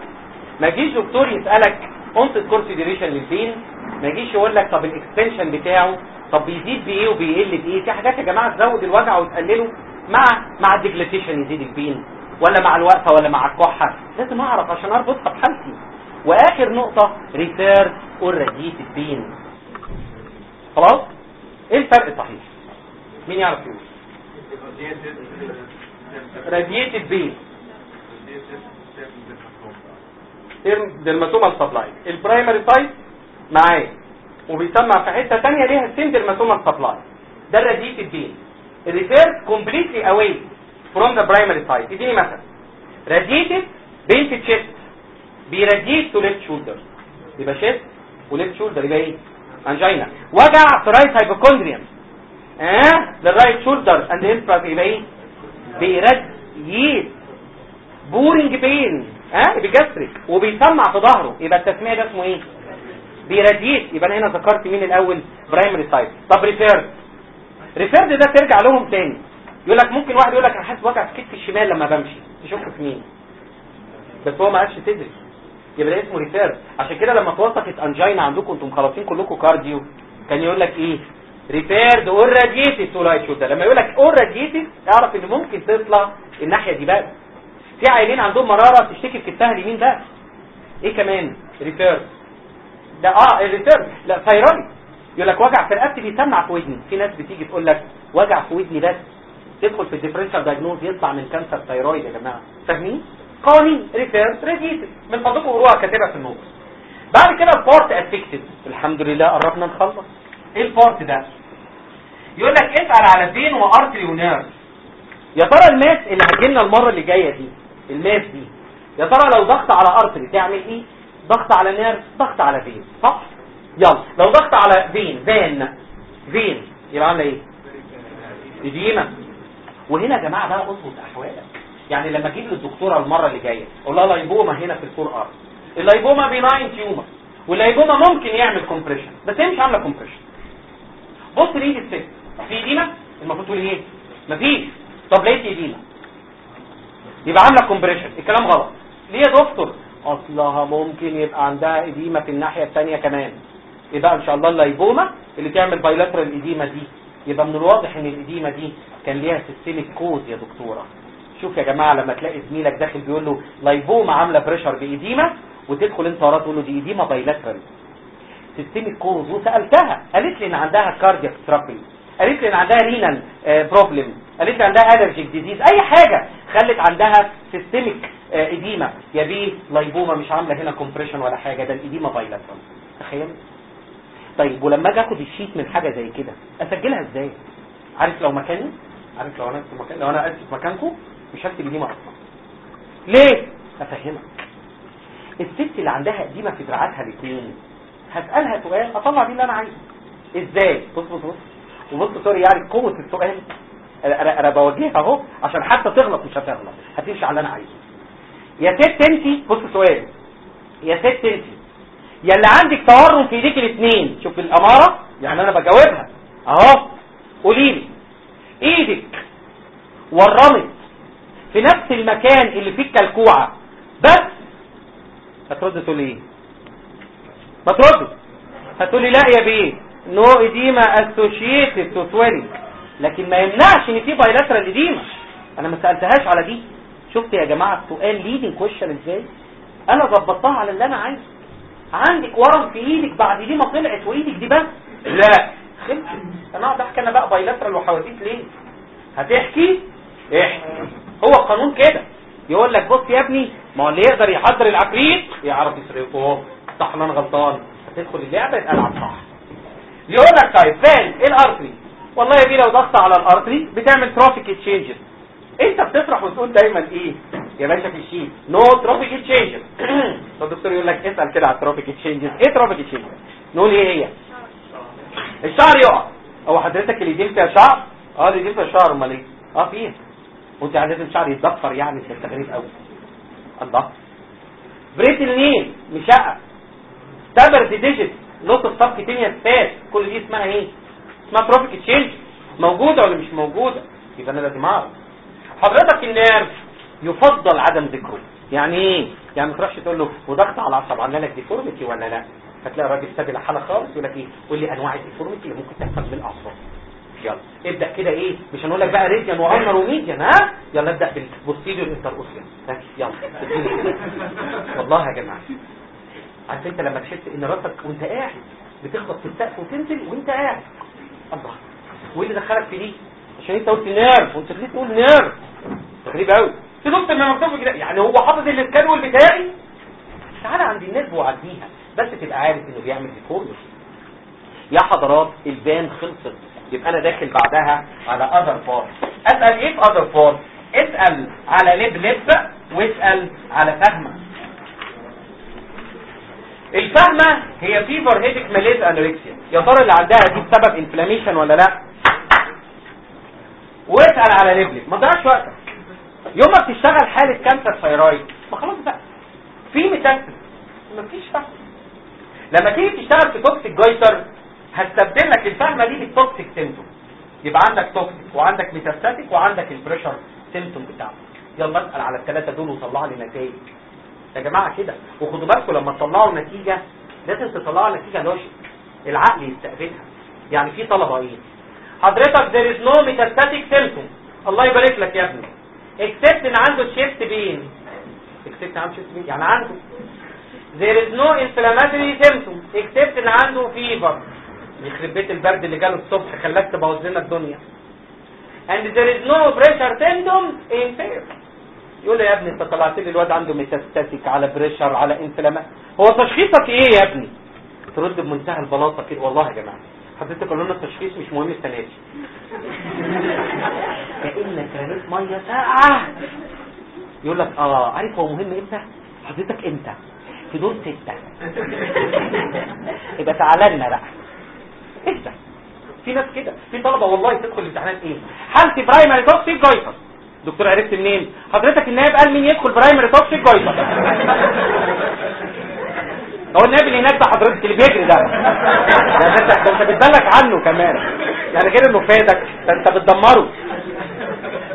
ما يجيش دكتور يسألك onset course duration لل pain. ما يجيش يقول لك طب ال extension بتاعه طب بيزيد بإيه وبيقل بإيه؟ في حاجات يا جماعة تزود الوجع وتقلله مع مع ال deglutition يزيد ال pain ولا مع الوقفة ولا مع الكحة. لازم أعرف عشان اربطها بحالتي وآخر نقطة referred or radiated pain خلاص؟ إيه الفرق الصحيح مين يعرف يقول؟ radiated pain same dermatomal supply ال primary site معايا. وبيسمع في حتة ثانية ليها same dermatomal supply ده ال radiated pain ال referred completely away from the primary site اديني مثلا radiated pain في chest ب radiate to left shoulder يبقى chest و left shoulder يبقى إيه؟ angina وجع في right hypochondrium آه لل right shoulder and health يبقى إيه ب radiate boring pain ها؟ epigastric وبيسمع في ظهره. يبقى التسميع ده اسمه إيه؟ ب radiate يبقى أنا هنا ذكرت مين الأول؟ primary site طب referred referred ده ترجع لهم تاني. يقول لك ممكن واحد يقول لك أنا حاسس وجع في كتفي الشمال لما بمشي. تشك في مين؟ بس هو ما قالش صدري. يبقى ده اسمه referred عشان كده لما توصفت angina عندكم أنتم مخلصين كلكم cardio كان يقول لك إيه؟ referred or radiated to left shoulder لما يقول لك or radiated اعرف إن ممكن تطلع الناحية دي بقى. في عيانين عندهم مرارة تشتكي في كتفها اليمين ده. إيه كمان؟ referred ده آه ال referred لا thyroid يقول لك وجع في رقبتي بيسمع في ودني. في ناس بتيجي تقول لك وجع في ودني بس. تدخل في ال differential diagnosis يطلع من cancer thyroid يا جماعة. فاهمين؟ قوانين. referred radiated من فضلكم قروها كاتبها في النص بعد كده ال pressure effect الحمد لله قربنا نخلص. إيه ال pressure ده؟ يقول لك اسأل على vein و artery و nerve يا ترى ال mass اللي هتجيلنا المرة اللي جاية دي ال mass دي يا ترى لو ضغط على artery تعمل إيه؟ ضغط على nerve ضغط على vein؟ صح؟ يلا لو ضغط على vein؟ vein؟ vein؟ يبقى عاملة إيه؟ edema. وهنا يا جماعة بقى أظبط أحوالك. يعني لما أجيب للدكتورة المرة اللي جاية أقول لها lipoma هنا في ال forearm ال lipoma benign tumor وال lipoma ممكن يعمل compression بس هي مش عاملة compression بص ليه الست في edema المفروض تقول إيه؟ مفيش. طب ليه edema يبقى عاملة compression الكلام غلط. ليه يا دكتور؟ أصلها ممكن يبقى عندها edema في الناحية الثانية كمان. يبقى إن شاء الله ال lipoma اللي تعمل bilateral edema دي. يبقى من الواضح إن ال edema دي كان ليها systemic cause يا دكتورة. شوف يا جماعة لما تلاقي زميلك داخل بيقول له lipoma عاملة pressure ب edema وتدخل أنت وراه تقول له دي edema bilateral systemic cause وسألتها. قالت لي إن عندها cardiac trouble قالت لي إن عندها renal problem قالت لي عندها allergic disease أي حاجة خلت عندها systemic edema يا بيه lipoma مش عاملة هنا compression ولا حاجة ده ال edema bilateral تخيل. طيب ولما أجي آخد ال sheet من حاجة زي كده أسجلها إزاي؟ عارف لو مكاني؟ عارف لو أنا في مكان لو أنا قاعد في مكانكم مش هكتب edema أصلا. ليه؟ أفهمك. الست اللي عندها edema في دراعاتها الاثنين هسألها سؤال أطلع بيه اللي أنا عايزه إزاي؟ بص بص بص. وبص سوري يعني قوة السؤال. أنا أنا بوجهها أهو عشان حتى تغلط مش هتغلط. هتمشي على اللي أنا عايزه. يا ست انت بص السؤال. يا ست انت يا اللي عندك تورم في إيديك الاثنين شوف الأمارة يعني أنا بجاوبها. أهو. قولي لي. إيدك ورمت في نفس المكان اللي فيه الكلكوعه بس هترد تقول إيه؟ ما ترد هتقول لي لا يا بيه. no edema associated to swelling لكن ما يمنعش ان في bilateral edema أنا ما سالتهاش على دي شفت يا جماعة السؤال leading question إزاي? أنا ظبطتها على اللي أنا عايزه. عندك ورم في إيدك بعد دي ما طلعت وإيدك دي بس لا. خلصت. أنا أقعد أحكي أنا بقى bilateral وحواديت ليه؟ هتحكي؟ احكي. هو القانون كده. يقول لك بص يا ابني ما هو اللي يقدر يحضر العفريت يعرف يسرقه. صح أنا غلطان؟ هتدخل اللعبة يبقى العب صح يقول لك طيب فين؟ إيه ال artery والله بيه لو ضغط على ال artery بتعمل trophic changes انت بتفرح وتقول دايما إيه؟ يا باشا في ال sheet no trophic changes فالدكتور يقول لك اسأل كده على ال trophic changes إيه trophic changes نقول إيه هي؟ الشعر يقع. هو حضرتك اللي فيها شعر؟ آه اللي فيها شعر. أمال إيه؟ آه فيها وأنت عايز الشعر يتضفر يعني انت غريب قوي الله. brittle nail مشقق tapered digit. loss of subcutaneous fat كل دي اسمها إيه؟ اسمها trophic change موجودة ولا مش موجودة؟ يبقى أنا لازم أعرف. حضرتك ال nerve يفضل عدم ذكره. يعني إيه؟ يعني ما تروحش تقول له وضغط على العصب عامله لك deformity ولا لا؟ هتلاقي الراجل ساب الحالة خالص يقول لك إيه؟ قول لي أنواع ال deformity اللي ممكن تحصل من الأعصاب. يلا. ابدأ كده إيه؟ مش هنقول لك بقى radial و ulnar و median ها؟ يلا ابدأ بال posterior interosseous يلا. [LAUGHS] والله يا جماعة. عارف انت لما تحس ان راسك وانت قاعد بتخبط في السقف وتنزل وانت قاعد. الله. وايه اللي دخلك في دي؟ عشان انت قلت nerve وانت ليه تقول nerve غريب قوي في دكتور ما مكتوب كده يعني هو حاطط الاسكانول بتاعي تعالى عند الناس وعديها بس تبقى عارف إنه بيعمل deformity يا حضرات ال pain خلصت. يبقى أنا داخل بعدها على other part اسأل إيه في other part اسأل على لب لب واسأل على فهمة. الفهمة هي fever headache malaise anorexia يا ترى اللي عندها دي بسبب inflammation ولا لا؟ واسأل على لب ما تضيعش وقتك. يوم ما بتشتغل حالة cancer thyroid ما خلاص بقى. في metastasis مفيش فهمة. لما تيجي تشتغل في toxic goiter هتستبدل لك الفهمة دي بال toxic symptom يبقى عندك toxic وعندك metastatic وعندك ال pressure symptom بتاعك. يلا اسأل على الثلاثه دول وطلع لي نتائج. يا جماعة كده. وخدوا بالكم لما تطلعوا نتيجه لازم تطلعوا نتيجه logic العقل يستقبلها. يعني في طلبة إيه؟ حضرتك there is no metastatic symptom. الله يبارك لك يا ابني. except إن عنده chest pain except عنده chest pain يعني عنده. There is no inflammatory symptom. except إن عنده fever. يخرب بيت البرد اللي جاله الصبح خلاك تبوظ لنا الدنيا. And there is no pressure symptoms in fear يقول لي يا ابني انت طلعت لي الواد عنده metastatic على pressure على inflammatory هو تشخيصك إيه يا ابني؟ ترد بمنتهى البلاطة كده. والله يا جماعة حضرتك قالوا لنا التشخيص مش مهم السنة دي [LAUGHS] كأنك رميت مية ساقعة. يقول لك آه عارف هو مهم إمتى؟ حضرتك إمتى؟ في دور ستة. يبقى تعالى لنا بقى. اهدى في ناس كده. في طلبة والله تدخل الامتحانات إيه؟ حالتي primary toxic goiter دكتور عرفت منين؟ حضرتك النائب قال مين يدخل primary toxic goiter هو النائب اللي هناك ده حضرتك اللي بيجري ده. ده انت انت بتبلغ عنه كمان. يعني غير انه فادك. ده انت بتدمره.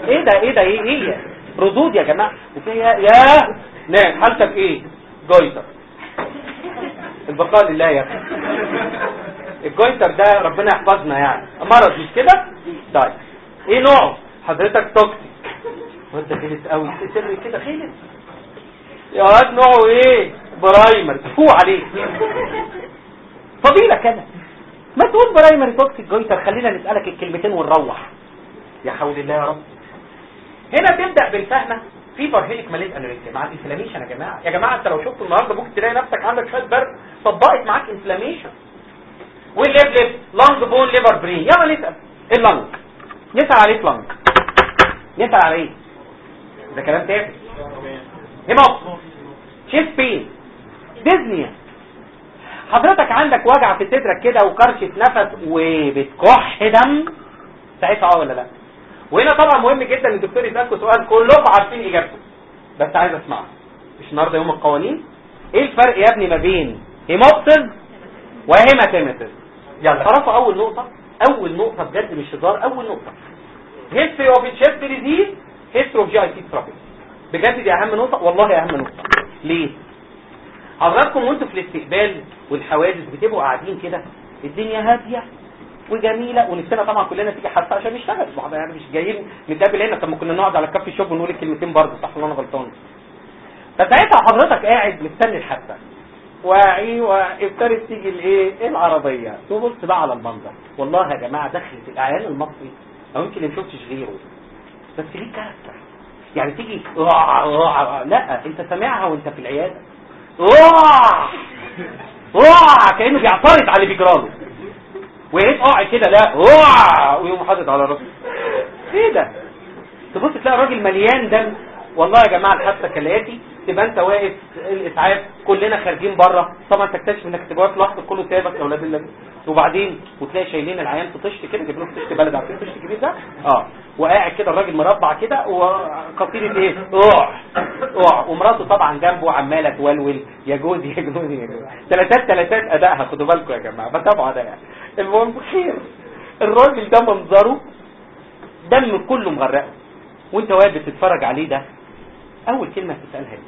إيه ده؟ إيه ده؟ إيه؟ إيه ردود يا جماعة. يا يا نعم حالتك إيه؟ goiter البقاء لله يا أخي. ال goiter ده ربنا يحفظنا يعني. مرض مش كده؟ طيب. إيه نوعه؟ حضرتك toxic وانت غلط قوي. سر كده غلط يا واد نوعه إيه؟ primary فوق عليك فضيلة كده. ما تقول primary toxic goiter خلينا نسألك الكلمتين ونروح. يا حول الله يا رب. هنا تبدأ بالفهمة fever headache malaise anorexia مع ال inflammation يا جماعة. يا جماعة أنت لو شفت النهاردة ممكن تلاقي نفسك عندك شوية برد طبقت معاك inflammation واللب لب lung bone liver brain. يلا نسأل. إيه ال lung نسأل عليه lung نسأل عليه. ده كلام تافه. hemoptysis chest pain dyspnea حضرتك عندك وجع في صدرك كده وكرشة نفس وبتكح دم؟ ساعتها آه ولا لا؟ وهنا طبعا مهم جدا إن الدكتور يسألكم سؤال كلكم عارفين إجابته. بس عايز أسمعه. مش النهارده يوم القوانين؟ إيه الفرق يا ابني ما بين hemoptysis و hematemesis يلا. تعرفوا أول نقطة؟ أول نقطة بجد مش هزار أول نقطة. history of chest disease or GIT trouble بجد دي أهم نقطة؟ والله أهم نقطة. ليه؟ حضراتكم وانتوا في الاستقبال والحوادث بتبقوا قاعدين كده الدنيا هادية وجميلة ونفسنا طبعا كلنا تيجي حتى عشان نشتغل يعني مش جايين نتقابل هنا. طب ما كنا نقعد على ال coffee shop ونقول الكلمتين برضه صح ولا أنا غلطان؟ فساعتها حضرتك قاعد مستني الحادثة. واعي وابتدت تيجي الإيه؟ العربية. تبص بقى على المنظر. والله يا جماعة دخلت الاعلان المصري أو يمكن ما شفتش غيره. بس ليه كاركتر؟ يعني تيجي لا انت سامعها وانت في العيادة. كأنه بيعترض على بيجراله ويعيد قاعد كده. لا ويقوم حاطط على راسه. إيه ده؟ تبص تلاقي راجل مليان دم. والله يا جماعة الحادثة كالآتي. تبقى انت واقف الإسعاف كلنا خارجين بره. طبعا تكتشف إنك تبقى واقف لحظة كله سابك يا أولاد الله وبعدين وتلاقي شايلين العيان في طشت كده جايبينه في طشت بلد. عارفين طشت كبير ده؟ آه. وقاعد كده الراجل مربع كده وقصيدة إيه؟ أوع. أوع. ومراته طبعا جنبه عمالة تولول. يا جوزي يا جوزي يا جوزي. ثلاثات ثلاثات أدائها خدوا بالكم يا جماعة. بتابعوا ده يعني. المهم خير. الراجل ده منظره دم كله مغرقه. وأنت واقف بتتفرج عليه ده أول كلمة تسالها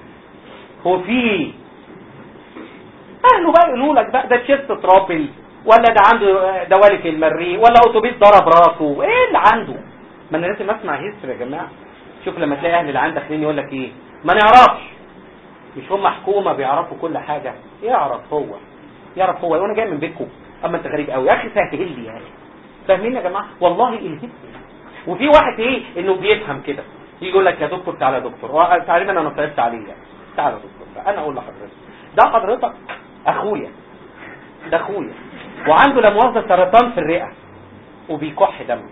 هو في اهله بقى يقولوا لك بقى ده chest trouble ولا ده عنده دوالك المريء ولا اتوبيس ضرب راسه. إيه اللي عنده؟ ما أنا لازم أسمع history يا جماعة. شوف لما تلاقي أهل اللي عندك داخلين يقول لك إيه. ما نعرفش. مش هم حكومة بيعرفوا كل حاجة. يعرف هو. يعرف هو. وأنا جاي من بيتكم. أما أنت غريب قوي. يا أخي سهل لي يعني فاهمين يا جماعة؟ والله ال history وفي واحد إيه؟ إنه بيفهم كده. يجي يقول لك يا دكتور تعالى يا دكتور. تقريبا أنا صعبت عليه يعني. تعالى يا دكتور. أنا أقول لحضرتك ده حضرتك أخويا ده أخويا وعنده لا مؤاخذة سرطان في الرئة وبيكح دم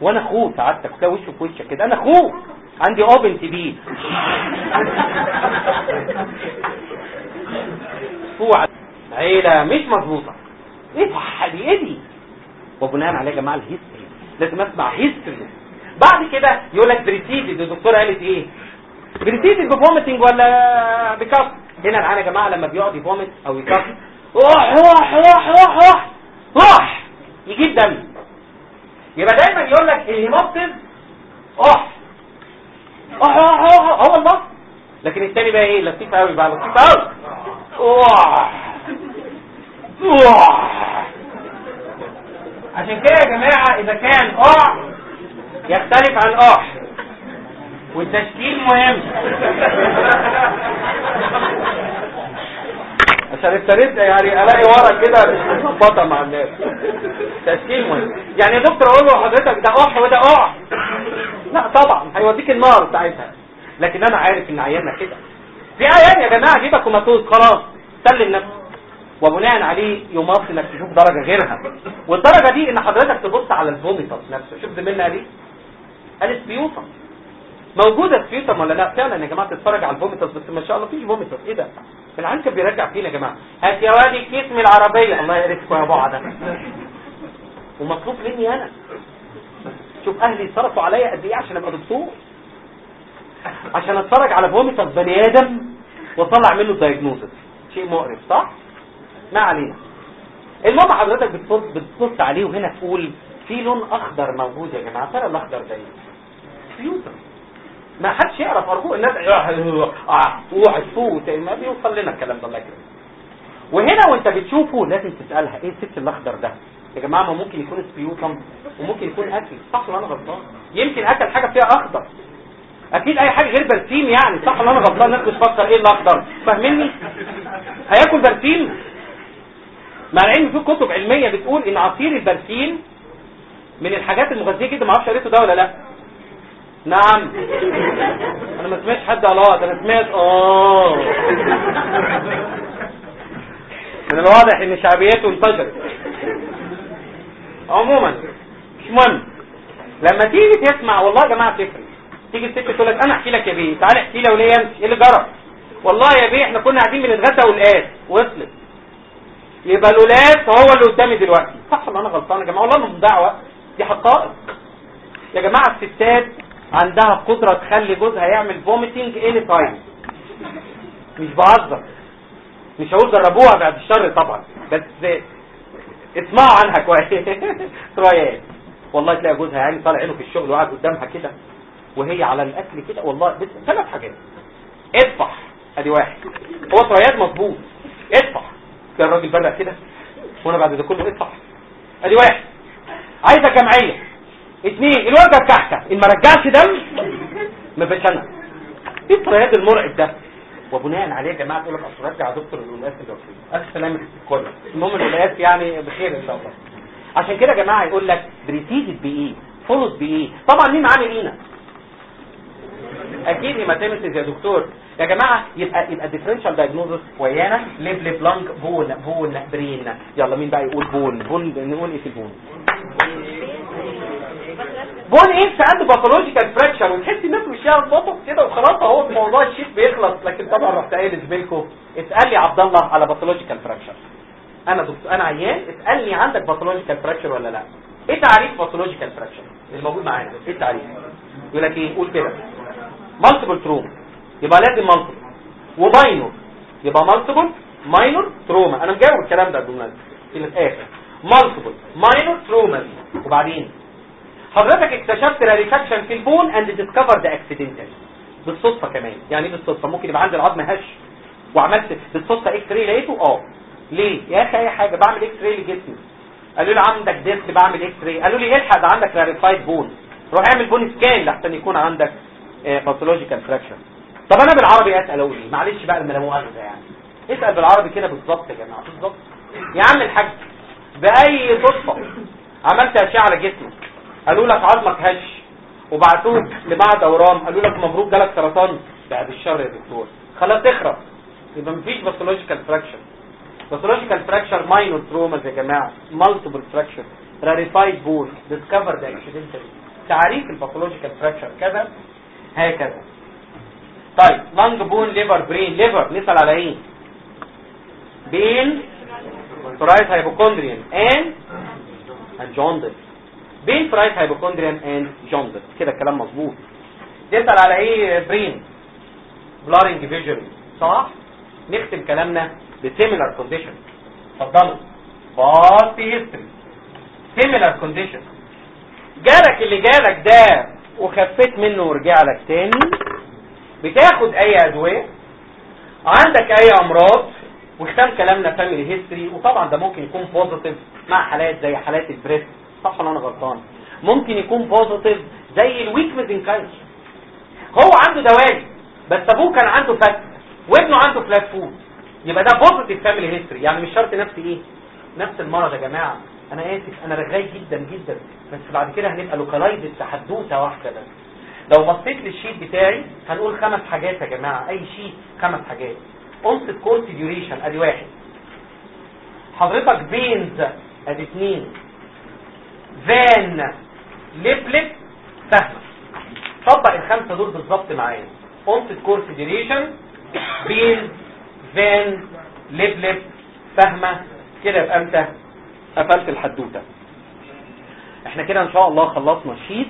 وأنا أخوه سعادتك كده وشه في وشك كده أنا أخوه عندي open TB فوع عيلة مش مظبوطة. إيه دي إيه دي وبناء عليه يا جماعة الهيستوري لازم أسمع هيستوري بعد كده يقول لك بريسيدد الدكتوره قالت إيه؟ بريسيدد بفوميتنج ولا بكف؟ هنا العيان يا جماعة لما بيقعد يفومت أو يكف روح روح روح روح روح روح. يجيب دم. يبقى دايما يقول لك الهيموبتيز اح اح اح اح هو المص. لكن الثاني بقى إيه؟ لطيف قوي بقى لطيف قوي عشان كده يا جماعة إذا كان اح يختلف عن اح والتشكيل مهم. عشان ابتديت يعني ألاقي ورا كده مش مظبطه مع الناس. تشكيل مهم. يعني يا دكتور أقول له حضرتك ده أح وده أع. لا طبعا هيوديك النار ساعتها. لكن أنا عارف إن عيالنا كده. في عيان يا جماعة جيبك كوماتوز خلاص. سلم نفسك. وبناء عليه يماطل إنك تشوف درجة غيرها. والدرجة دي إن حضرتك تبص على الفوميتس نفسه. زميلنا دي؟ قال سبيوتم موجودة سبيوتم ولا لا فعلا يا جماعة تتفرج على الفوميتس بس ما شاء الله فيش فوميتس إيه ده؟ العيان كان بيرجع فينا يا جماعة. هات يا وادي كيس من العربية. الله يرزقكم يا بعض ومطلوب مني أنا. شوف أهلي صرفوا عليا قد إيه عشان أبقى دكتور. عشان أتفرج على vomitus بني آدم وأطلع منه ال diagnosis شيء مقرف صح؟ ما علينا. المهم حضرتك بتبص بتبص عليه وهنا تقول في لون أخضر موجود يا جماعة. ترى الأخضر ده إيه؟ فيوتر ما حدش يعرف أرجوك الناس اوعى تفوت ما بيوصل لنا الكلام ده الله يكرمك. وهنا وانت بتشوفه لازم تسألها إيه الست الأخضر ده؟ يا جماعة ما ممكن يكون سبيوتم وممكن يكون أكل. صح ولا أنا غلطان؟ يمكن أكل حاجة فيها أخضر. أكيد أي حاجة غير برسيم يعني. صح ولا أنا غلطان؟ الناس بتفكر إيه الأخضر. فاهميني هياكل برسيم مع العلم في كتب علمية بتقول إن عصير البرسيم من الحاجات المغذية جدا ما أعرفش قريته ده ولا لأ. نعم. أنا ما سمعتش حد آه ده أنا سمعت آه. من الواضح إن شعبيته انتشرت. عموما مش مهم. لما تيجي تسمع والله يا جماعة تفرق تيجي الست تقول لك أنا أحكي لك يا بيه تعالى احكي لي وليه أمشي إيه اللي جرى؟ والله يا بيه إحنا كنا قاعدين بنتغدى والقاس وصلت. يبقى الولاس هو اللي قدامي دلوقتي. صح ولا أنا غلطان يا جماعة؟ والله مش دعوة دي حقائق. يا جماعة الستات عندها قدرة تخلي جوزها يعمل vomiting any time مش بهزر. مش هقول جربوها بعد الشر طبعا بس اسمعوا عنها كويس. [LAUGHS] شوية والله تلاقي جوزها يعني طالع عينه في الشغل وقاعد قدامها كده وهي على الأكل كده والله ثلاث حاجات. اطفح أدي واحد. هو طريات مظبوط. اطفح كان الراجل بدأ كده وأنا بعد ده كله اطفح أدي واحد. عايزة جمعية. اثنين الوجبه بتاعتك إن ما رجعش دم ما فيش أنا. إيه الطريات المرعب ده؟ وبناء عليه يا جماعة تقول لك أصل رجع دكتور الولايات الدوليه ألف سلامة الكل المهم الولايات يعني بخير إن شاء الله. عشان كده يا جماعة يقول لك بريسيدد بايه فولد بايه طبعا مين معاه مينا أكيد هيماتيمسيس يا دكتور. يا جماعة يبقى يبقى ديفرنشال دايجنوزس ويانا ليب ليب لانج بون بون برين. يلا مين بقى يقول بون؟ بون نقول إيه في البون؟ bone إيه عنده pathological fracture وتحس الناس مش بطق كده وخلاص أهو موضوع ال sheet بيخلص. لكن طبعا رحت قايل لزميلكم اسال لي عبد الله على pathological fracture أنا دكتور أنا عيان اسالني عندك pathological fracture ولا لا؟ إيه تعريف pathological fracture الموجود معانا إيه التعريف؟ يقول لك إيه؟ قول كده. multiple trauma يبقى لازم multiple و minor يبقى multiple minor trauma أنا مجاوب الكلام ده بالمناسبه في الآخر. multiple minor trauma وبعدين؟ حضرتك اكتشفت rarefaction في ال bone and discovered accidental بالصدفة كمان. يعني إيه بالصدفة؟ ممكن يبقى عندي العظم هش وعملت بالصدفة X-ray لقيته؟ آه. ليه؟ يا أخي أي حاجة بعمل X-ray لجسمي. قالوا لي عندك disc بعمل X-ray قالوا لي الحق ده عندك rarefied bone روح اعمل bone scan لحسن يكون عندك pathological fracture طب أنا بالعربي أسأل أقول إيه؟ معلش بقى لما مؤاخذه يعني. اسأل بالعربي كده بالظبط يا جماعة بالظبط. يا عم الحاج بأي صدفة عملت أشعة على جسمك؟ قالوا لك عظمك هش. وبعتوك لبعض أورام. قالوا لك مبروك جالك سرطان. بعد الشر يا دكتور. خلاص تخرب يبقى مفيش pathological fracture. pathological fracture minor traumas يا جماعة. multiple fracture. rarefied discovered accidental تعريف ال pathological fracture. كذا. هكذا. طيب. lung bone liver brain liver نسأل على إيه؟ pain في right hypochondrium and? And jaundice. pain في right hypochondrium and jaundice كده الكلام مظبوط. تسال على إيه brain؟ blurring vision صح؟ نختم كلامنا ب similar condition اتفضلوا. past history similar condition جالك اللي جالك ده وخفيت منه ورجع لك تاني. بتاخد أي أدوية؟ عندك أي أمراض؟ وختام كلامنا family history وطبعا ده ممكن يكون positive مع حالات زي حالات ال breast. صح ولا أنا غلطان؟ ممكن يكون positive زي ال weak mesenchyme هو عنده دوالي بس أبوه كان عنده flat وابنه عنده flat foot يبقى ده positive family history يعني مش شرط نفس إيه؟ نفس المرض يا جماعة. أنا آسف أنا رغاي جدا جدا. بس بعد كده هنبقى لوكالايزد في حدوته واحدة بس. لو بصيت للشيت بتاعي هنقول خمس حاجات يا جماعة. أي شيت خمس حاجات. اونست كورس ديوريشن أدي واحد. حضرتك بينز أدي اثنين فان ليبلت سهلة. طبق الخمسة دول بالظبط معايا. اونست كورس ديوريشن بين فان ليبلت فاهمه كده يبقى انت قفلت الحدوتة. إحنا كده ان شاء الله خلصنا الشيت